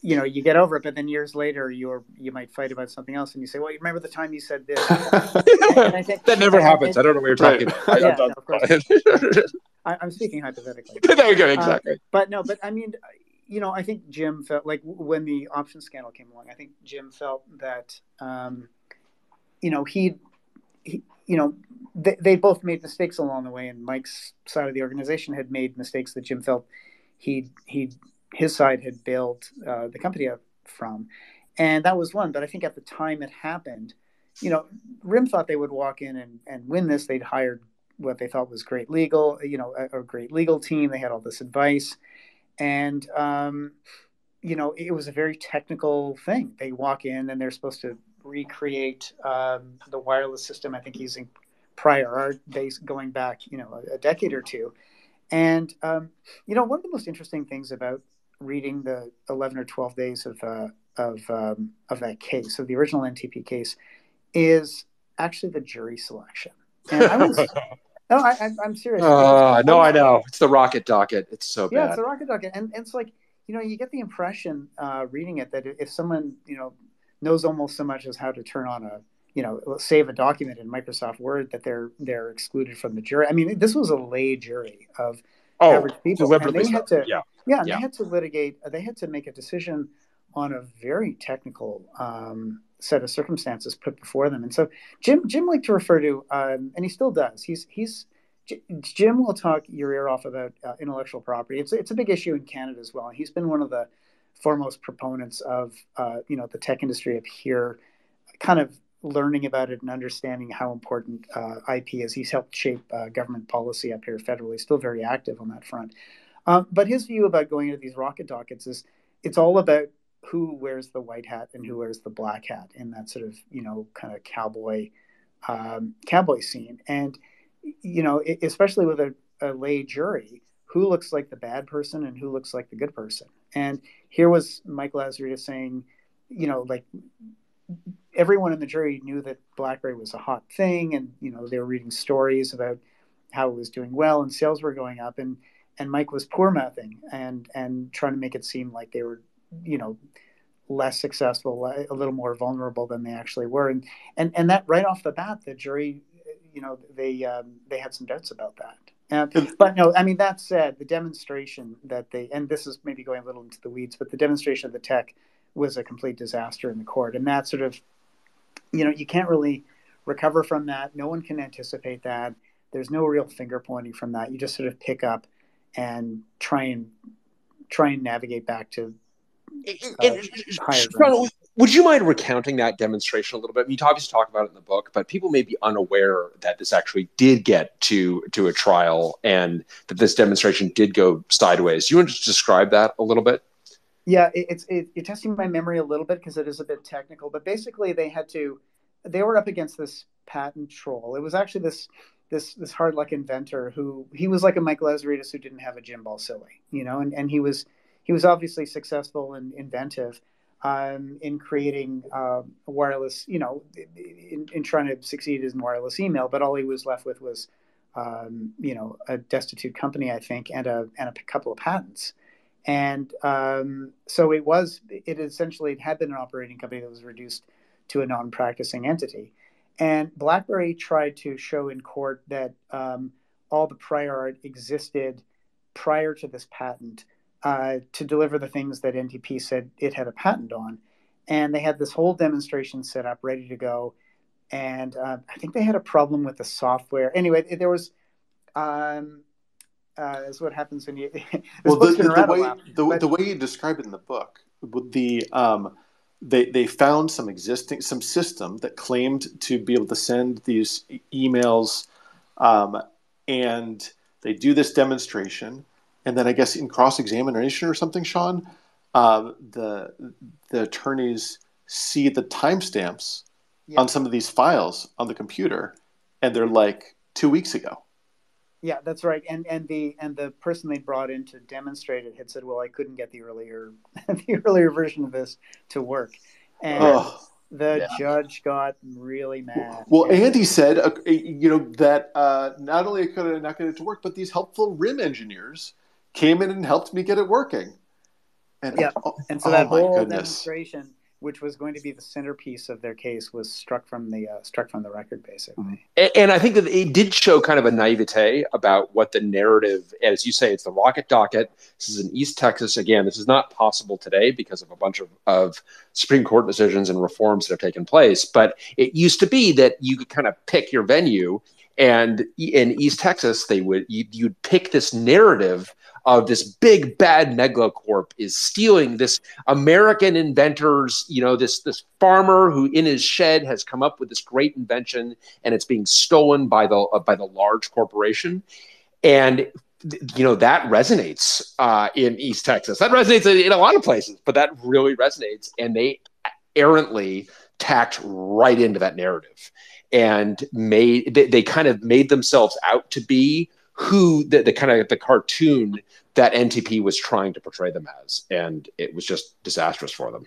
you know you get over it but then years later you're you might fight about something else and you say well you remember the time you said this think, that never happens i don't know what you're talking about yeah, no, of course. I, am speaking hypothetically there we go uh, exactly uh, but no but i mean you know i think jim felt like when the option scandal came along i think jim felt that um, you know he, he you know they, they both made mistakes along the way and mike's side of the organization had made mistakes that jim felt he he his side had bailed uh, the company up from, and that was one. But I think at the time it happened, you know, Rim thought they would walk in and, and win this. They'd hired what they thought was great legal, you know, a, a great legal team. They had all this advice, and um, you know, it was a very technical thing. They walk in and they're supposed to recreate um, the wireless system. I think using prior art base going back, you know, a, decade or two. And um, you know, one of the most interesting things about reading the 11 or 12 days of uh, of um, of that case, of the original NTP case, is actually the jury selection. And I was, no, I, am serious. Uh, no, I know it's the rocket docket. It's so bad. Yeah, it's the rocket docket, and, and it's like you know you get the impression uh, reading it that if someone you know knows almost so much as how to turn on a you know save a document in Microsoft Word that they're they're excluded from the jury. I mean, this was a lay jury of oh, average people, and they had to yeah yeah, yeah. they had to litigate. They had to make a decision on a very technical um, set of circumstances put before them. And so Jim Jim liked to refer to, um, and he still does. He's he's Jim will talk your ear off about uh, intellectual property. It's it's a big issue in Canada as well. He's been one of the foremost proponents of uh, you know the tech industry up here, kind of learning about it and understanding how important uh, IP is. He's helped shape uh, government policy up here federally. Still very active on that front. Um, but his view about going into these rocket dockets is it's all about who wears the white hat and who wears the black hat in that sort of you know kind of cowboy um, cowboy scene. And you know, especially with a, a lay jury, who looks like the bad person and who looks like the good person. And here was Mike Lazaridis saying, you know, like everyone in the jury knew that BlackBerry was a hot thing, and you know they were reading stories about how it was doing well and sales were going up, and and Mike was poor mouthing and and trying to make it seem like they were, you know, less successful, a little more vulnerable than they actually were, and and and that right off the bat, the jury, you know, they um, they had some doubts about that. And, but no, I mean that said, the demonstration that they and this is maybe going a little into the weeds, but the demonstration of the tech was a complete disaster in the court, and that sort of, you know, you can't really recover from that. No one can anticipate that there's no real finger pointing from that. You just sort of pick up and try and try and navigate back to uh, higher. Would you mind recounting that demonstration a little bit? You obviously talk about it in the book, but people may be unaware that this actually did get to to a trial and that this demonstration did go sideways. You want to just describe that a little bit? Yeah, it, it's it, you're testing my memory a little bit because it is a bit technical, but basically they had to they were up against this patent troll. It was actually this this this hard luck inventor who he was like a Mike Lazaridis who didn't have a Jim Balsillie, you know, and, and he was he was obviously successful and inventive um, in creating uh, wireless, you know, in, in, trying to succeed in wireless email. But all he was left with was, um, you know, a destitute company, I think, and a and a couple of patents. And um, so it was. It essentially had been an operating company that was reduced to a non-practicing entity. And BlackBerry tried to show in court that um, all the prior art existed prior to this patent uh, to deliver the things that NTP said it had a patent on. And they had this whole demonstration set up, ready to go. And uh, I think they had a problem with the software. Anyway, there was. Um, uh, is what happens when you. well, the, the, the way the, but, the way you describe it in the book, the um, they they found some existing some system that claimed to be able to send these emails, um, and they do this demonstration, and then I guess in cross examination or something, Sean, uh, the the attorneys see the timestamps yeah. on some of these files on the computer, and they're like two weeks ago. Yeah, that's right. And and the and the person they brought in to demonstrate it had said, "Well, I couldn't get the earlier the earlier version of this to work," and oh, the yeah. judge got really mad. Well, and Andy said, uh, you know, that uh, not only could I not get it to work, but these helpful RIM engineers came in and helped me get it working. And yeah, oh, and so that oh whole demonstration which was going to be the centerpiece of their case, was struck from the uh, struck from the record, basically. And, and, I think that it did show kind of a naivete about what the narrative, as you say, it's the rocket docket. This is in East Texas. Again, this is not possible today because of a bunch of, of Supreme Court decisions and reforms that have taken place. But it used to be that you could kind of pick your venue and in East Texas, they would you'd pick this narrative of this big bad megalocorp is stealing this American inventors, you know, this this farmer who in his shed has come up with this great invention and it's being stolen by the uh, by the large corporation, and you know that resonates uh, in East Texas. That resonates in a lot of places, but that really resonates, and they errantly tacked right into that narrative and made they, they kind of made themselves out to be who the, the kind of the cartoon that NTP was trying to portray them as, and it was just disastrous for them.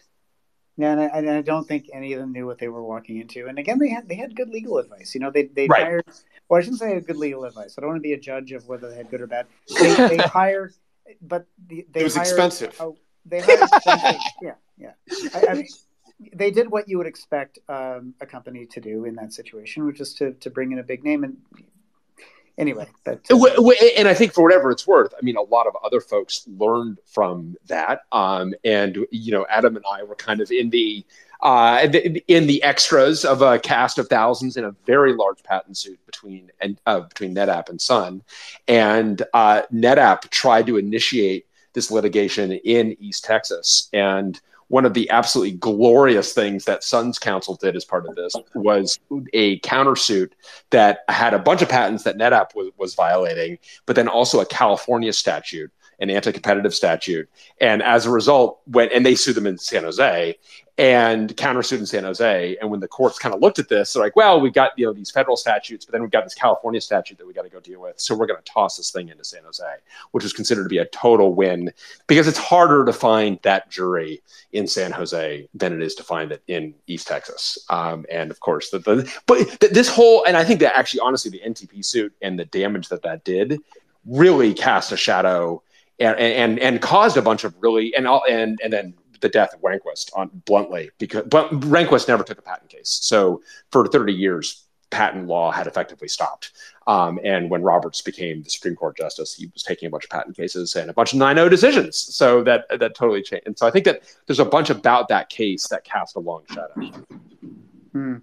Yeah, and I, and I, don't think any of them knew what they were walking into. And again, they had they had good legal advice. You know, they they right. hired. Well, I shouldn't say good legal advice. I don't want to be a judge of whether they had good or bad. They, they hired, but they, they it was hired, expensive. Oh, they hired. yeah, yeah. I, I mean, they did what you would expect um, a company to do in that situation, which is to to bring in a big name. And anyway, uh, and I think for whatever it's worth, I mean, a lot of other folks learned from that. Um, and you know, Adam and I were kind of in the uh, in the extras of a cast of thousands in a very large patent suit between and uh, between NetApp and Sun, and uh, NetApp tried to initiate this litigation in East Texas and one of the absolutely glorious things that Sun's Counsel did as part of this was a countersuit that had a bunch of patents that NetApp was, was violating, but then also a California statute, an anti-competitive statute. And as a result, went and they sued them in San Jose, and countersued in San Jose. And when the courts kind of looked at this, they're like, well, we've got you know these federal statutes, but then we've got this California statute that we got to go deal with. So we're going to toss this thing into San Jose, which was considered to be a total win because it's harder to find that jury in San Jose than it is to find it in East Texas. Um, and of course, the, the but this whole and I think that actually, honestly, the NTP suit and the damage that that did really cast a shadow and and, and caused a bunch of really and all and and then the death of Rehnquist on bluntly because but Rehnquist never took a patent case. So for 30 years, patent law had effectively stopped. Um, and when Roberts became the Supreme Court justice, he was taking a bunch of patent cases and a bunch of 9-0 decisions. So that that totally changed. And so I think that there's a bunch about that case that cast a long shadow. Hmm.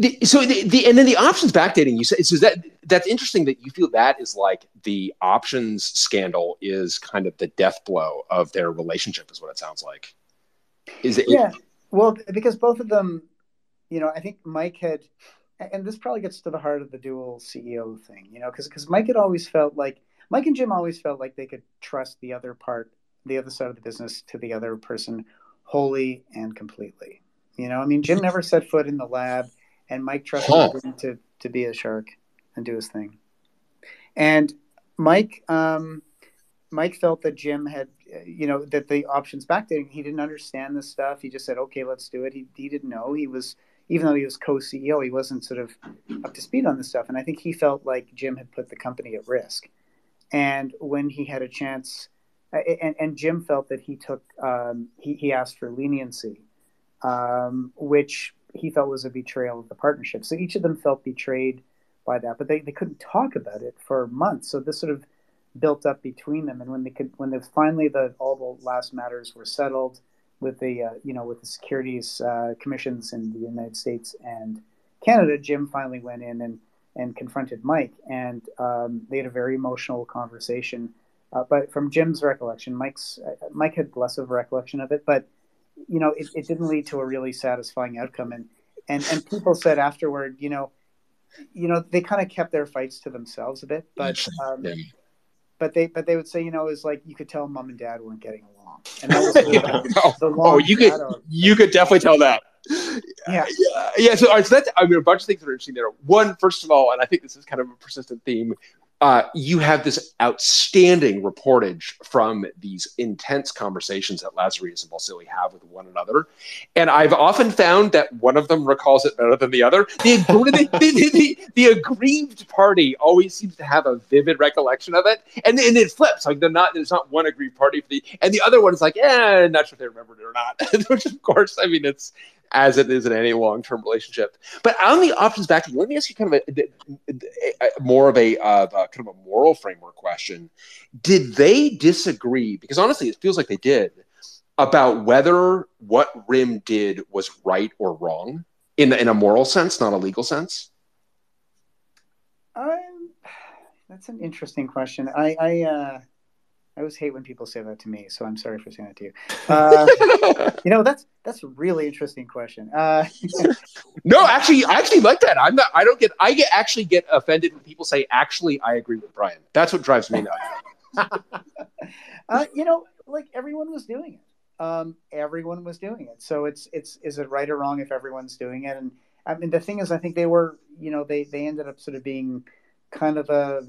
The, so the, the and then the options backdating you said so that that's interesting that you feel that is like the options scandal is kind of the death blow of their relationship is what it sounds like. Is it yeah. Well because both of them you know i think mike had and this probably gets to the heart of the dual ceo thing you know because because mike had always felt like mike and jim always felt like they could trust the other part the other side of the business to the other person wholly and completely. You know i mean jim never set foot in the lab and Mike trusted huh. him to to be a shark and do his thing. And Mike, um, Mike felt that Jim had, you know, that the options backdating. He didn't understand this stuff. He just said, "Okay, let's do it." He he didn't know. He was even though he was co-CEO, he wasn't sort of up to speed on this stuff. And I think he felt like Jim had put the company at risk. And when he had a chance, and, and Jim felt that he took, um, he, he asked for leniency, um, which he felt was a betrayal of the partnership. So each of them felt betrayed by that, but they, they couldn't talk about it for months. So this sort of built up between them. And when they could, when they finally the all the last matters were settled with the uh, you know with the securities uh, commissions in the United States and Canada, Jim finally went in and and confronted Mike, and um, they had a very emotional conversation. Uh, but from Jim's recollection, Mike's uh, Mike had less of a recollection of it, but you know, it, it didn't lead to a really satisfying outcome. And, and, and people said afterward, you know, you know, they kind of kept their fights to themselves a bit, but, um, yeah. but they, but they would say, you know, it was like, you could tell mom and dad weren't getting along. And that was yeah. the, the oh, you could, you could definitely tell that. Yeah. yeah. Yeah. So, so that's, I mean, a bunch of things that are interesting there. One, first of all, and I think this is kind of a persistent theme, uh, you have this outstanding reportage from these intense conversations that Lazarus and Balsillie have with one another. And I've often found that one of them recalls it better than the other. The, the, the, the, aggrieved party always seems to have a vivid recollection of it. And, and it flips. Like they're not, there's not one aggrieved party for the, and the other one is like, eh, not sure if they remembered it or not. Which of course, I mean, it's, as it is in any long-term relationship. But on the options backing, let me ask you kind of a, a, a more of a uh, kind of a moral framework question. Did they disagree? Because honestly, it feels like they did about whether what Rim did was right or wrong in in a moral sense, not a legal sense. Um, that's an interesting question. I I uh, I always hate when people say that to me, so I'm sorry for saying that to you. Uh, you know, that's that's a really interesting question. Uh, no, actually, I actually like that. I'm not. I don't get. I get actually get offended when people say, "Actually, I agree with Brian." That's what drives me nuts. uh, you know, like everyone was doing it. Um, everyone was doing it. So it's it's is it right or wrong if everyone's doing it? And I mean, the thing is, I think they were. You know, they they ended up sort of being kind of a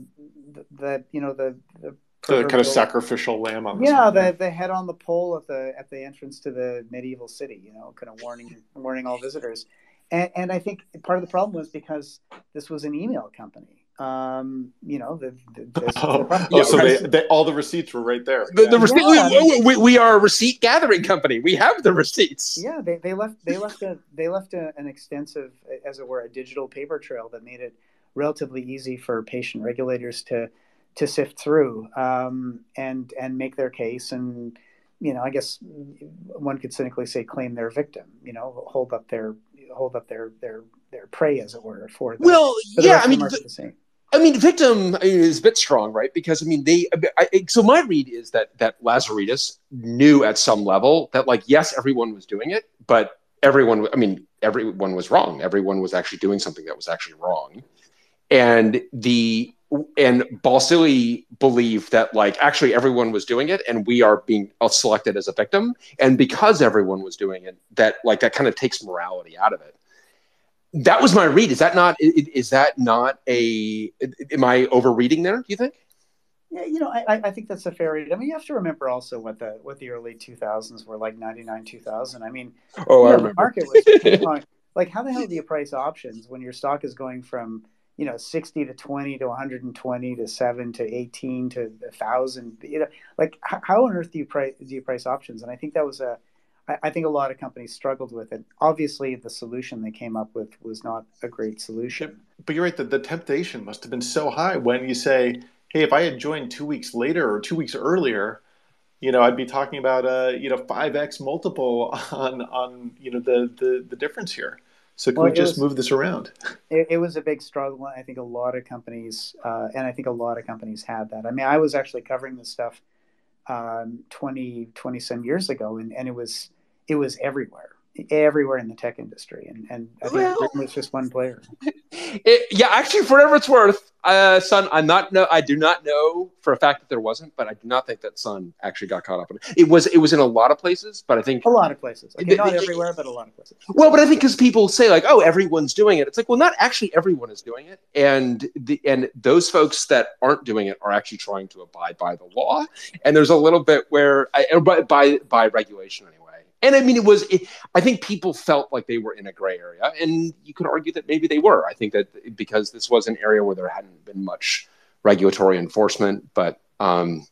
the, the you know the the the kind of sacrificial lamb on yeah the, the head on the pole at the at the entrance to the medieval city you know kind of warning warning all visitors and, and i think part of the problem was because this was an email company um, you know, the, the, this, oh, the oh, so they, they, all the receipts were right there. The, the receipt, yeah. we, we, we, are a receipt gathering company. We have the receipts. Yeah, they, they left they left a they left a, an extensive, as it were, a digital paper trail that made it relatively easy for patient regulators to to sift through um, and and make their case and you know I guess one could cynically say claim their victim you know hold up their hold up their their their prey as it were for the, well for yeah I mean the, I mean, victim is a bit strong, right? Because I mean, they. I, so my read is that that Lazaridis knew at some level that, like, yes, everyone was doing it, but everyone. I mean, everyone was wrong. Everyone was actually doing something that was actually wrong, and the and Balsillie believed that like actually everyone was doing it and we are being selected as a victim. And because everyone was doing it that like that kind of takes morality out of it. That was my read. Is that not is that not a am i overreading there do you think? Yeah you know i i think that's a fair read. I mean you have to remember also what the what the early 2000s were like 99 2000 i mean oh I remember. the market was like how the hell do you price options when your stock is going from you know 60 to 20 to 120 to 7 to 18 to 1000 you know like how on earth do you price do you price options and i think that was a I think a lot of companies struggled with it. Obviously, the solution they came up with was not a great solution. But you're right, the, the temptation must have been so high when you say, hey, if I had joined two weeks later or two weeks earlier, you know, I'd be talking about a, you know, 5x multiple on, on you know, the, the, the difference here. So can well, we just was, move this around? It, it, was a big struggle. I think a lot of companies, uh, and I think a lot of companies had that. I mean, I was actually covering this stuff um, 20, 20 some years ago, and, and it was it was everywhere everywhere in the tech industry, and and I think well, was just one player. It, yeah, actually, for whatever it's worth, uh, Sun. I'm not no. I do not know for a fact that there wasn't, but I do not think that Sun actually got caught up in it. It was it was in a lot of places, but I think a lot of places. Okay, not everywhere, but a lot of places. Well, but I think because people say like, oh, everyone's doing it. It's like, well, not actually everyone is doing it, and the and those folks that aren't doing it are actually trying to abide by the law. And there's a little bit where by by, by regulation anyway and I mean, it was, it, I think people felt like they were in a gray area. And you could argue that maybe they were. I think that because this was an area where there hadn't been much regulatory enforcement. But um,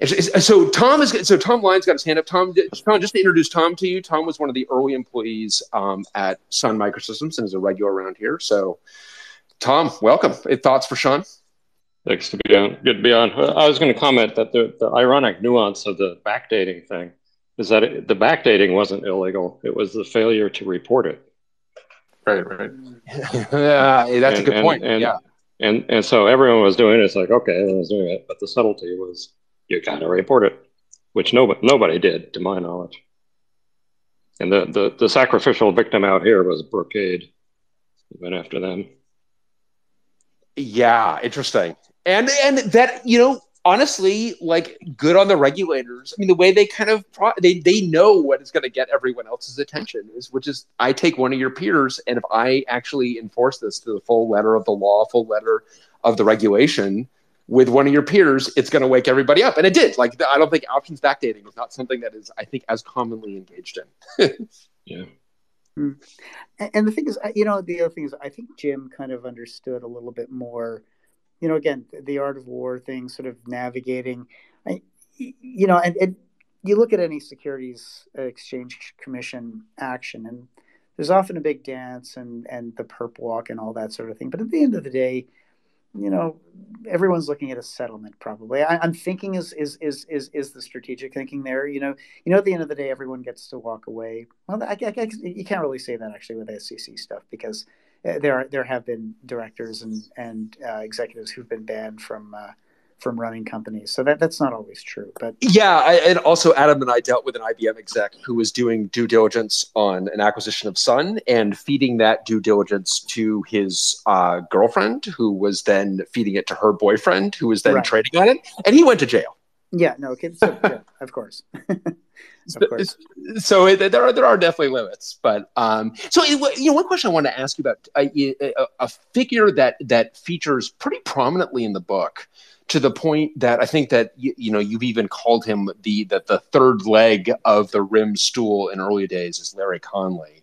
it's, it's, so Tom is, so Tom Lyon's got his hand up. Tom, Tom, just to introduce Tom to you, Tom was one of the early employees um, at Sun Microsystems and is a regular around here. So, Tom, welcome. Thoughts for Sean? Thanks to be on. Good to be on. I was going to comment that the, the ironic nuance of the backdating thing is that it, the backdating wasn't illegal. It was the failure to report it. Right, right. yeah, that's and, a good and, point. And, yeah. And and so everyone was doing it. It's like, okay, everyone was doing it. But the subtlety was you gotta report it, which nobody nobody did, to my knowledge. And the, the, the sacrificial victim out here was Brocade. Went after them. Yeah, interesting. And and that, you know, honestly like good on the regulators. I mean the way they kind of pro- they they know what is going to get everyone else's attention is which is i take one of your peers and if i actually enforce this to the full letter of the law full letter of the regulation with one of your peers it's going to wake everybody up. And it did. Like i don't think options backdating is not something that is i think as commonly engaged in. Yeah. Hmm. and the thing is you know the other thing is i think jim kind of understood a little bit more you know, again, the art of war thing, sort of navigating, I, you know, and, and you look at any Securities Exchange Commission action, and there's often a big dance and and the perp walk and all that sort of thing. But at the end of the day, you know, everyone's looking at a settlement. Probably, I, am thinking is is is is is the strategic thinking there. You know, you know, at the end of the day, everyone gets to walk away. Well, I, I, I, you can't really say that actually with SEC stuff because uh, there are, there have been directors and and uh, executives who've been banned from uh, from running companies. So that that's not always true. But yeah, I, and also Adam and I dealt with an IBM exec who was doing due diligence on an acquisition of Sun and feeding that due diligence to his uh, girlfriend, who was then feeding it to her boyfriend, who was then right. trading on it, and he went to jail. Yeah, no, so, yeah, of course. so it, there are there are definitely limits, but um, so it, you know one question I wanted to ask you about uh, a, a, figure that that features pretty prominently in the book to the point that I think that you, you know you've even called him the the, the third leg of the RIM stool in early days is Larry Conlee.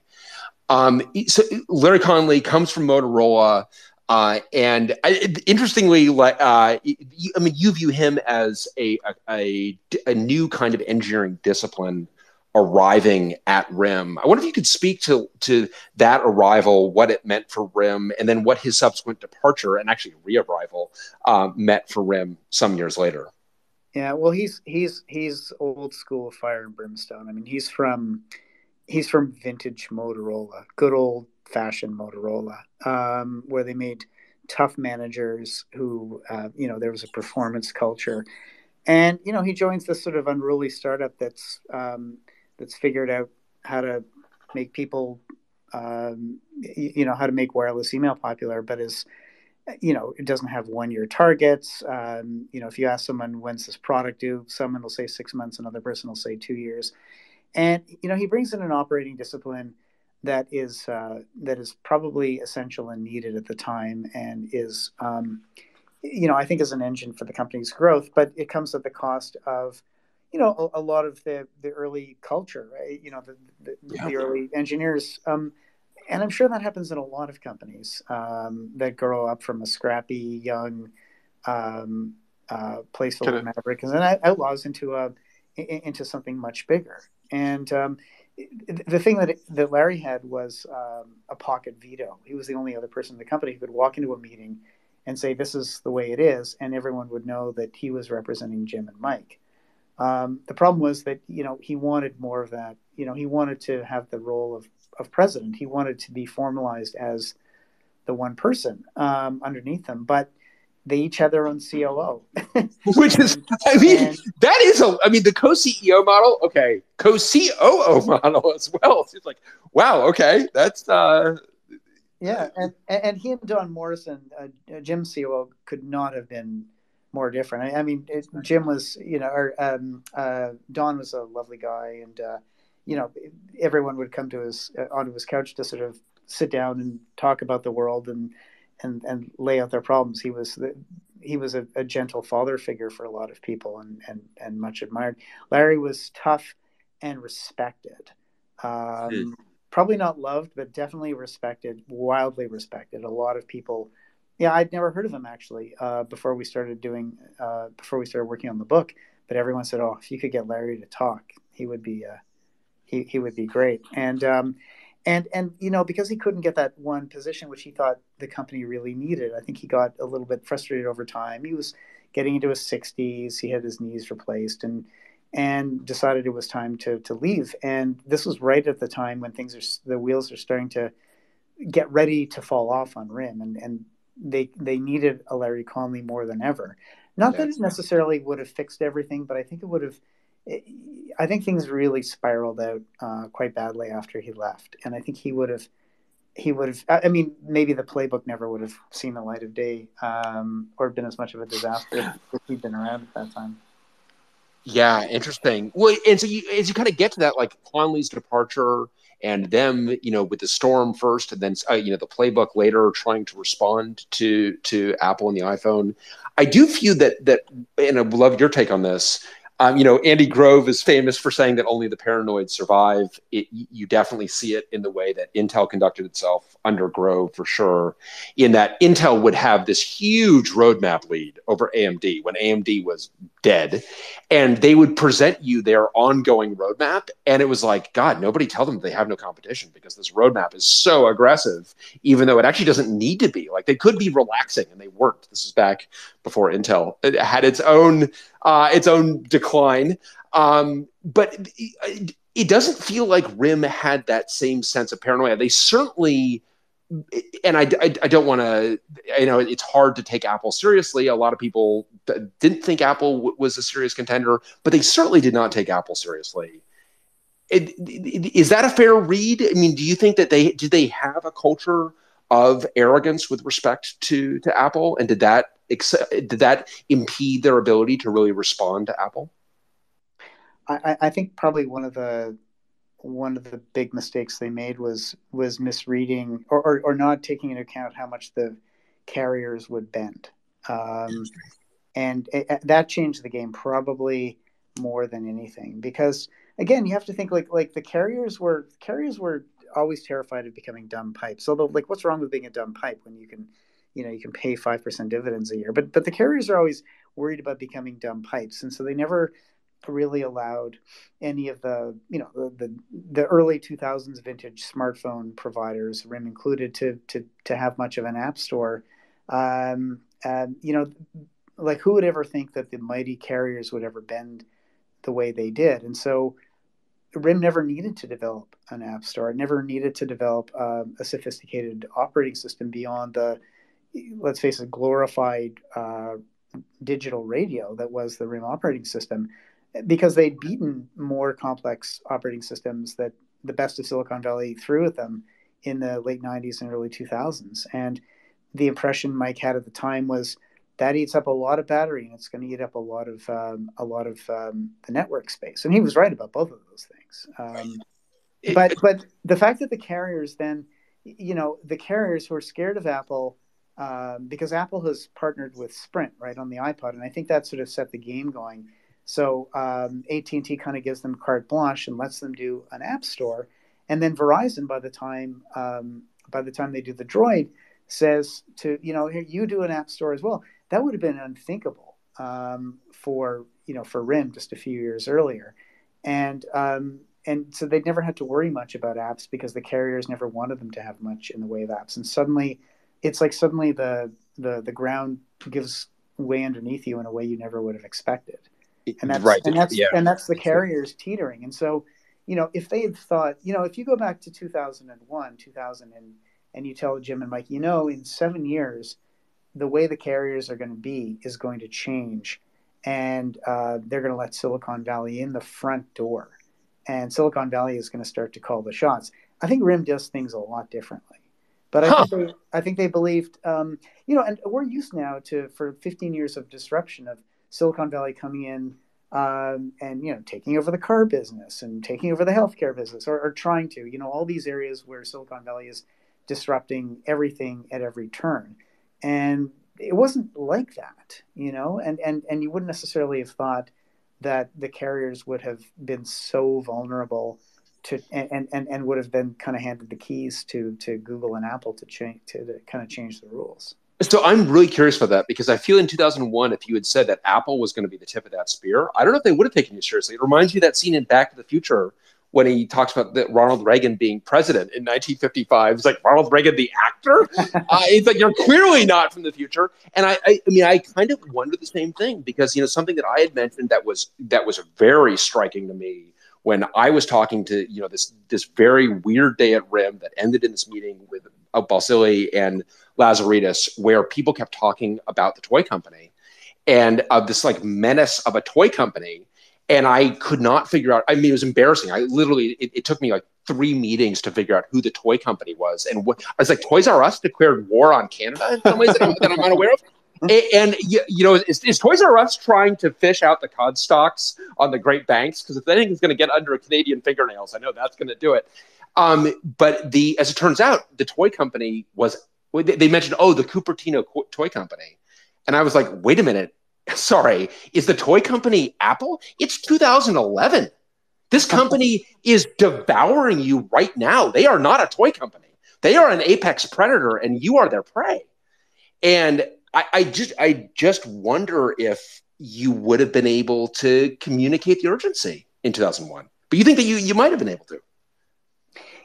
Um, so Larry Conlee comes from Motorola. Uh, and I, interestingly, like uh, I mean, you view him as a, a, a new kind of engineering discipline arriving at RIM. I wonder if you could speak to to that arrival, what it meant for RIM, and then what his subsequent departure and actually re-arrival uh, meant for RIM some years later. Yeah, well, he's he's he's old school fire and brimstone. I mean, he's from he's from vintage Motorola, good old fashioned Motorola, um, where they made tough managers who, uh, you know, there was a performance culture. And, you know, he joins this sort of unruly startup that's, um, that's figured out how to make people, um, you, you know, how to make wireless email popular, but is, you know, it doesn't have one year targets. Um, you know, if you ask someone, when's this product due? Someone will say six months, another person will say two years. And, you know, he brings in an operating discipline that is uh, that is probably essential and needed at the time, and is um, you know I think is an engine for the company's growth. But it comes at the cost of you know a, a lot of the the early culture, right? You know the the, yeah. the early engineers. Um, and I'm sure that happens in a lot of companies um, that grow up from a scrappy young um, uh, place full of mavericks and then outlaws into a into something much bigger. And um, the thing that that Larry had was um, a pocket veto. He was the only other person in the company who could walk into a meeting and say, "This is the way it is," and everyone would know that he was representing Jim and Mike. Um, the problem was that you know he wanted more of that. You know, he wanted to have the role of of president. He wanted to be formalized as the one person um, underneath him, but they each had their own COO. Which is, I mean, and, that is a, I mean, the co CEO model, okay, co COO model as well. It's like, wow, okay, that's, uh, yeah, and and he and Don Morrison, uh, Jim COO, could not have been more different. I, I mean, it, Jim was, you know, or um, uh, Don was a lovely guy, and uh, you know, everyone would come to his uh, onto his couch to sort of sit down and talk about the world and and and lay out their problems. He was the, he was a, a, gentle father figure for a lot of people and and and much admired. Larry was tough and respected. Um, probably not loved, but definitely respected, wildly respected. A lot of people, yeah, I'd never heard of him actually uh, before we started doing, uh, before we started working on the book. But everyone said, "Oh, if you could get Larry to talk, he would be, uh, he he would be great." And um, and and you know, because he couldn't get that one position which he thought the company really needed, I think he got a little bit frustrated over time. He was getting into his 60s. He had his knees replaced, and and decided it was time to to leave. And this was right at the time when things are the wheels are starting to get ready to fall off on RIM, and and they they needed a Larry Conlee more than ever. Not that it necessarily would have fixed everything, but I think it would have. I think things really spiraled out uh, quite badly after he left, and I think he would have he would have i mean maybe the playbook never would have seen the light of day um, or been as much of a disaster if he'd been around at that time yeah, interesting. Well, and so you, as you kind of get to that, like Conlee's departure and them, you know, with the storm first, and then uh, you know the playbook later, trying to respond to to Apple and the iPhone. I do feel that that, and I love your take on this. Um, you know, Andy Grove is famous for saying that only the paranoid survive. It, you definitely see it in the way that Intel conducted itself under Grove for sure, in that Intel would have this huge roadmap lead over AMD when AMD was dead. And they would present you their ongoing roadmap. And it was like, God, nobody tell them they have no competition because this roadmap is so aggressive, even though it actually doesn't need to be. Like they could be relaxing and they weren't. This is back before Intel it had its own uh, its own decline. Um, but it, it doesn't feel like RIM had that same sense of paranoia. They certainly and I, I, I don't want to, you know, it's hard to take Apple seriously. A lot of people didn't think Apple w- was a serious contender, but they certainly did not take Apple seriously. It, it, is that a fair read? I mean, do you think that they did they have a culture of arrogance with respect to to Apple, and did that did that impede their ability to really respond to Apple? I, I think probably one of the one of the big mistakes they made was was misreading or, or, or not taking into account how much the carriers would bend. Um, and it, that changed the game probably more than anything because again you have to think like like the carriers were carriers were always terrified of becoming dumb pipes. Although like what's wrong with being a dumb pipe when you can you know you can pay 5% dividends a year? But but the carriers are always worried about becoming dumb pipes. And so they never really allowed any of the you know the the, early 2000s vintage smartphone providers rim included to to to have much of an app store. Um, and you know like who would ever think that the mighty carriers would ever bend the way they did? And so rim never needed to develop an app store. It never needed to develop um, a sophisticated operating system beyond the let's face it glorified uh, digital radio that was the rim operating system because they'd beaten more complex operating systems that the best of Silicon Valley threw at them in the late 90s and early 2000s. And the impression Mike had at the time was that eats up a lot of battery and it's going to eat up a lot of um, a lot of um, the network space. And he was right about both of those things. Um, but but the fact that the carriers then, you know, the carriers who are scared of Apple. Um, because Apple has partnered with Sprint right on the iPod, and I think that sort of set the game going so um, AT&T kind of gives them carte blanche and lets them do an app store, and then Verizon, by the time um, by the time they do the Droid, says to you know here you do an app store as well. That would have been unthinkable um, for you know for RIM just a few years earlier, and um, and so they never had to worry much about apps because the carriers never wanted them to have much in the way of apps. And suddenly, it's like suddenly the the the ground gives way underneath you in a way you never would have expected. And that's right. and that's yeah. and that's the carriers teetering. And so, you know, if they had thought, you know, if you go back to 2001, 2000, and and you tell Jim and Mike, you know, in seven years, the way the carriers are going to be is going to change, and uh, they're going to let Silicon Valley in the front door, and Silicon Valley is going to start to call the shots. I think RIM does things a lot differently. But I, Huh. think they, I think they believed, um, you know, and we're used now to for 15 years of disruption of Silicon Valley coming in um, and you know taking over the car business and taking over the healthcare business, or, or trying to, you know, all these areas where Silicon Valley is disrupting everything at every turn, and it wasn't like that, you know, and and and you wouldn't necessarily have thought that the carriers would have been so vulnerable to and and, and would have been kind of handed the keys to to Google and Apple to change to, to kind of change the rules. So I'm really curious about that because I feel in 2001, if you had said that Apple was going to be the tip of that spear, I don't know if they would have taken you seriously. It reminds me of that scene in Back to the Future when he talks about the, Ronald Reagan being president in 1955. It's like Ronald Reagan, the actor. uh, it's like you're clearly not from the future. And I, I, I mean, I kind of wonder the same thing because you know something that I had mentioned that was that was very striking to me when I was talking to you know this this very weird day at RIM that ended in this meeting with uh, Balsillie and Lazaridis, where people kept talking about the toy company and of this like menace of a toy company. And I could not figure out. I mean, it was embarrassing. I literally, it, it took me like three meetings to figure out who the toy company was. And what I was like, Toys R Us declared war on Canada in some ways that I'm, that I'm unaware of. And, and you, you know, is, is Toys R Us trying to fish out the cod stocks on the Great Banks? Because if anything's going to get under a Canadian fingernails, I know that's going to do it. Um, but the as it turns out, the toy company was they, mentioned oh the Cupertino toy company, and I was like, wait a minute, sorry, is the toy company Apple? It's 2011. This company is devouring you right now. They are not a toy company. They are an apex predator, and you are their prey. And I, I just I just wonder if you would have been able to communicate the urgency in 2001. But you think that you you might have been able to.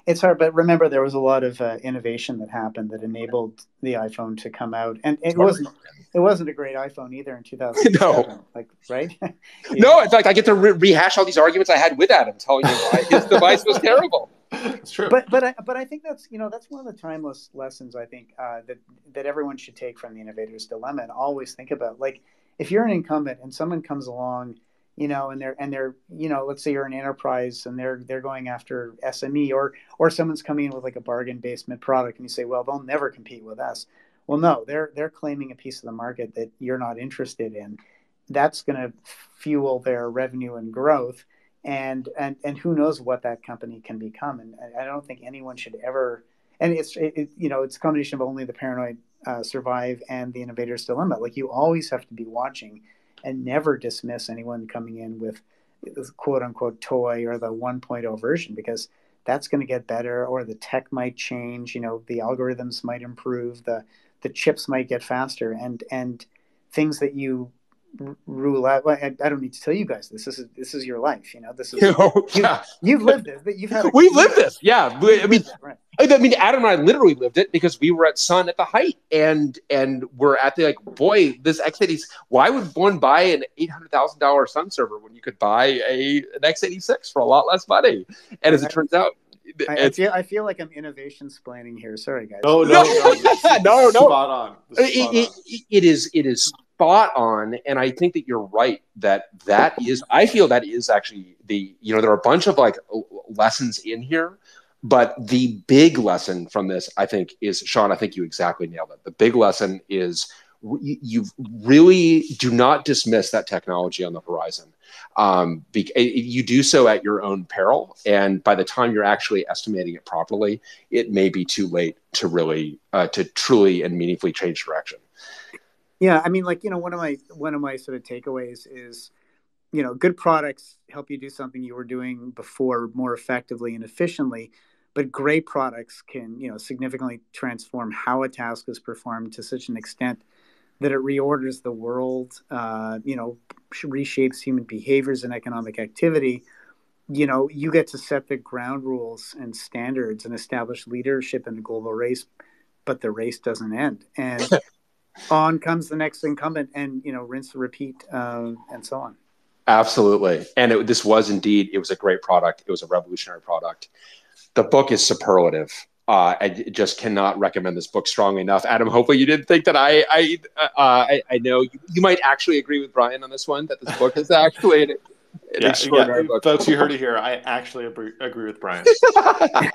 It's hard, but remember there was a lot of uh, innovation that happened that enabled the iPhone to come out, and it wasn't it wasn't a great iPhone either in 2007. No. like right? No, in fact, I get to re- rehash all these arguments I had with Adam, telling you why his device was terrible. It's true. but but I, but I think that's you know that's one of the timeless lessons I think uh, that that everyone should take from the innovator's dilemma and always think about like if you're an incumbent and someone comes along you know and they're and they're you know let's say you're an enterprise and they're they're going after SME or or someone's coming in with like a bargain basement product and you say well they'll never compete with us. Well no they're they're claiming a piece of the market that you're not interested in. That's going to fuel their revenue and growth and and and who knows what that company can become. And i don't think anyone should ever and it's it, you know it's a combination of only the paranoid uh, survive and the innovator's dilemma. Like you always have to be watching and never dismiss anyone coming in with this quote unquote toy or the 1.0 version because that's going to get better or the tech might change you know the algorithms might improve the the chips might get faster. And and things that you rule out well, I, I don't need to tell you guys this. this is this is your life you know this is You oh, know, you, yeah. you've lived it you've had a, We've lived this. Yeah. We- I mean, right. I mean, Adam and I literally lived it because we were at Sun at the height, and and we're at the like, boy, this X86. Why would one buy an eight hundred thousand dollar Sun server when you could buy a an X86 for a lot less money? And as it turns out, I, I feel I feel like I'm innovation splaining here. Sorry, guys. no, no, No. no, No, no. Spot on. This is it, spot it, on. it- it is it is spot on, and I think that you're right that that is. I feel that is actually the you know there are a bunch of like lessons in here. But the big lesson from this, I think, is Sean. I think you exactly nailed it. The big lesson is you, really do not dismiss that technology on the horizon. Um, be, you do so at your own peril, and by the time you're actually estimating it properly, it may be too late to really uh, to truly and meaningfully change direction. Yeah, I mean, like you know, one of my one of my sort of takeaways is, you know, good products help you do something you were doing before more effectively and efficiently, but great products can you know significantly transform how a task is performed to such an extent that it reorders the world, uh, you know, reshapes human behaviors and economic activity. You know, you get to set the ground rules and standards and establish leadership in the global race, but the race doesn't end. And on comes the next incumbent and you know rinse repeat uh, and so on Absolutely. And it, this was indeed, it was a great product. It was a revolutionary product. The book is superlative. Uh, I just cannot recommend this book strongly enough. Adam, hopefully you didn't think that I I uh, I, I, know you, you, might actually agree with Brian on this one that this book is actually an, an yeah, extraordinary yeah, book. Folks, you heard it here. I actually agree, agree with Brian. uh,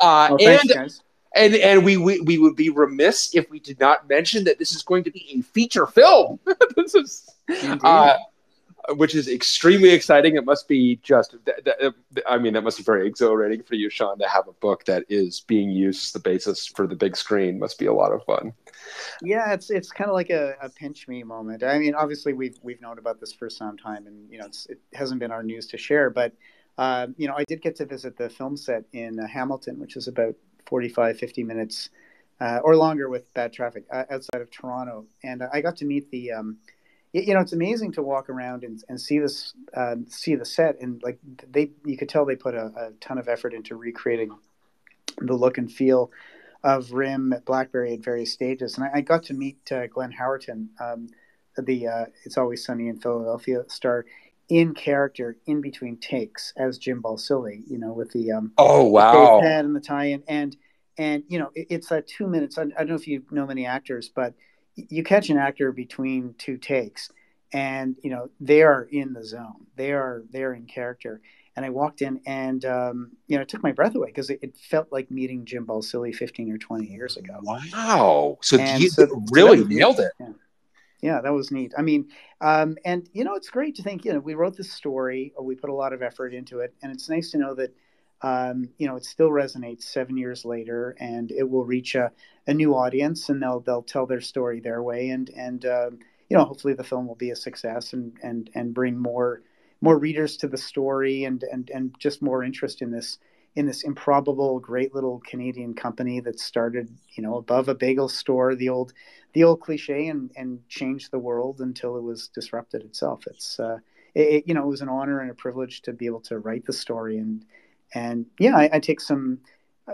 well, and thanks, and and we, we we would be remiss if we did not mention that this is going to be a feature film. this is uh, which is extremely exciting. It must be just, I mean, that must be very exhilarating for you, Sean, to have a book that is being used as the basis for the big screen. Must be a lot of fun. Yeah, it's it's kind of like a, a, pinch me moment. I mean, obviously we've we've known about this for some time, and you know, it hasn't been our news to share. But uh, you know, I did get to visit the film set in uh, Hamilton, which is about 45, 50 minutes uh, or longer with bad traffic uh, outside of Toronto, and I got to meet the um, you know it's amazing to walk around and, and see this uh, see the set and like they you could tell they put a, a, ton of effort into recreating the look and feel of rim at blackberry at various stages. And i, I got to meet uh, glenn howerton um, the uh, it's always sunny in philadelphia star in character in between takes as jim balsillie you know with the um oh wow. the and the tie-in. And and you know it, it's that two minutes I, I don't know if you know many actors but you catch an actor between two takes and you know they are in the zone. They are they're in character. And i walked in and um, you know it took my breath away because it, it, felt like meeting jim balsillie 15 or 20 years ago. Wow. So and you so, really so nailed it. Yeah. yeah. that was neat. I mean um, and you know it's great to think you know we wrote this story we put a lot of effort into it and it's nice to know that um, you know, it still resonates seven years later, and it will reach a, a new audience, and they'll they'll tell their story their way, and and uh, you know, hopefully the film will be a success and and and bring more more readers to the story, and and and just more interest in this in this improbable, great little Canadian company that started, you know, above a bagel store, the old the old cliche, and and changed the world until it was disrupted itself. It's uh, it, you know, it was an honor and a privilege to be able to write the story and and yeah, I, I, take some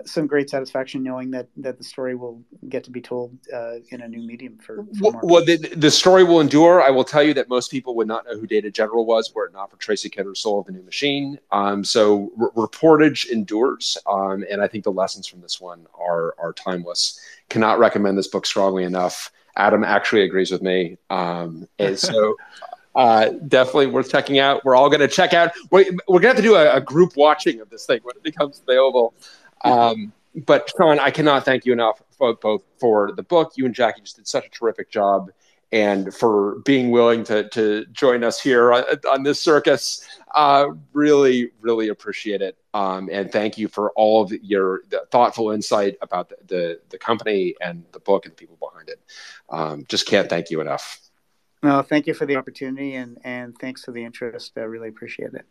some great satisfaction knowing that that the story will get to be told uh, in a new medium for. for well, well the, the story will endure. I will tell you that most people would not know who Data General was were it not for Tracy Kidder's Soul of the New Machine. Um, so reportage endures, um, and I think the lessons from this one are are timeless. Cannot recommend this book strongly enough. Adam actually agrees with me, um, and so. uh, definitely worth checking out. We're all going to check out. We're, we're going to have to do a, a, group watching of this thing when it becomes available. Um, but Sean, I cannot thank you enough for, both for the book. You and Jacquie just did such a terrific job, and for being willing to to join us here on, on this circus. Uh, really, really appreciate it. Um, and thank you for all of your thoughtful insight about the, the, the company and the book and the people behind it. Um, just can't thank you enough. No, thank you for the opportunity and and thanks for the interest. I really appreciate it.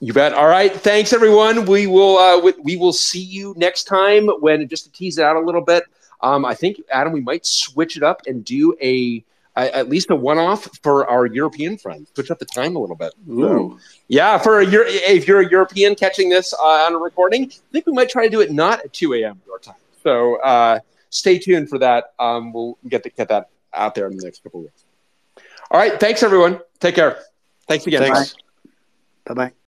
You bet. All right. Thanks, everyone. We will uh, we, we will see you next time. When just to tease it out a little bit, um, I think Adam, we might switch it up and do a, a at least a one-off for our European friends. Switch up the time a little bit. Ooh. Yeah, for a, if you're a European catching this uh, on a recording, I think we might try to do it not at 2 a.m. your time. So uh, stay tuned for that. Um, we'll get to get that out there in the next couple of weeks. All right. Thanks, everyone. Take care. Thanks again. Thanks. Bye bye.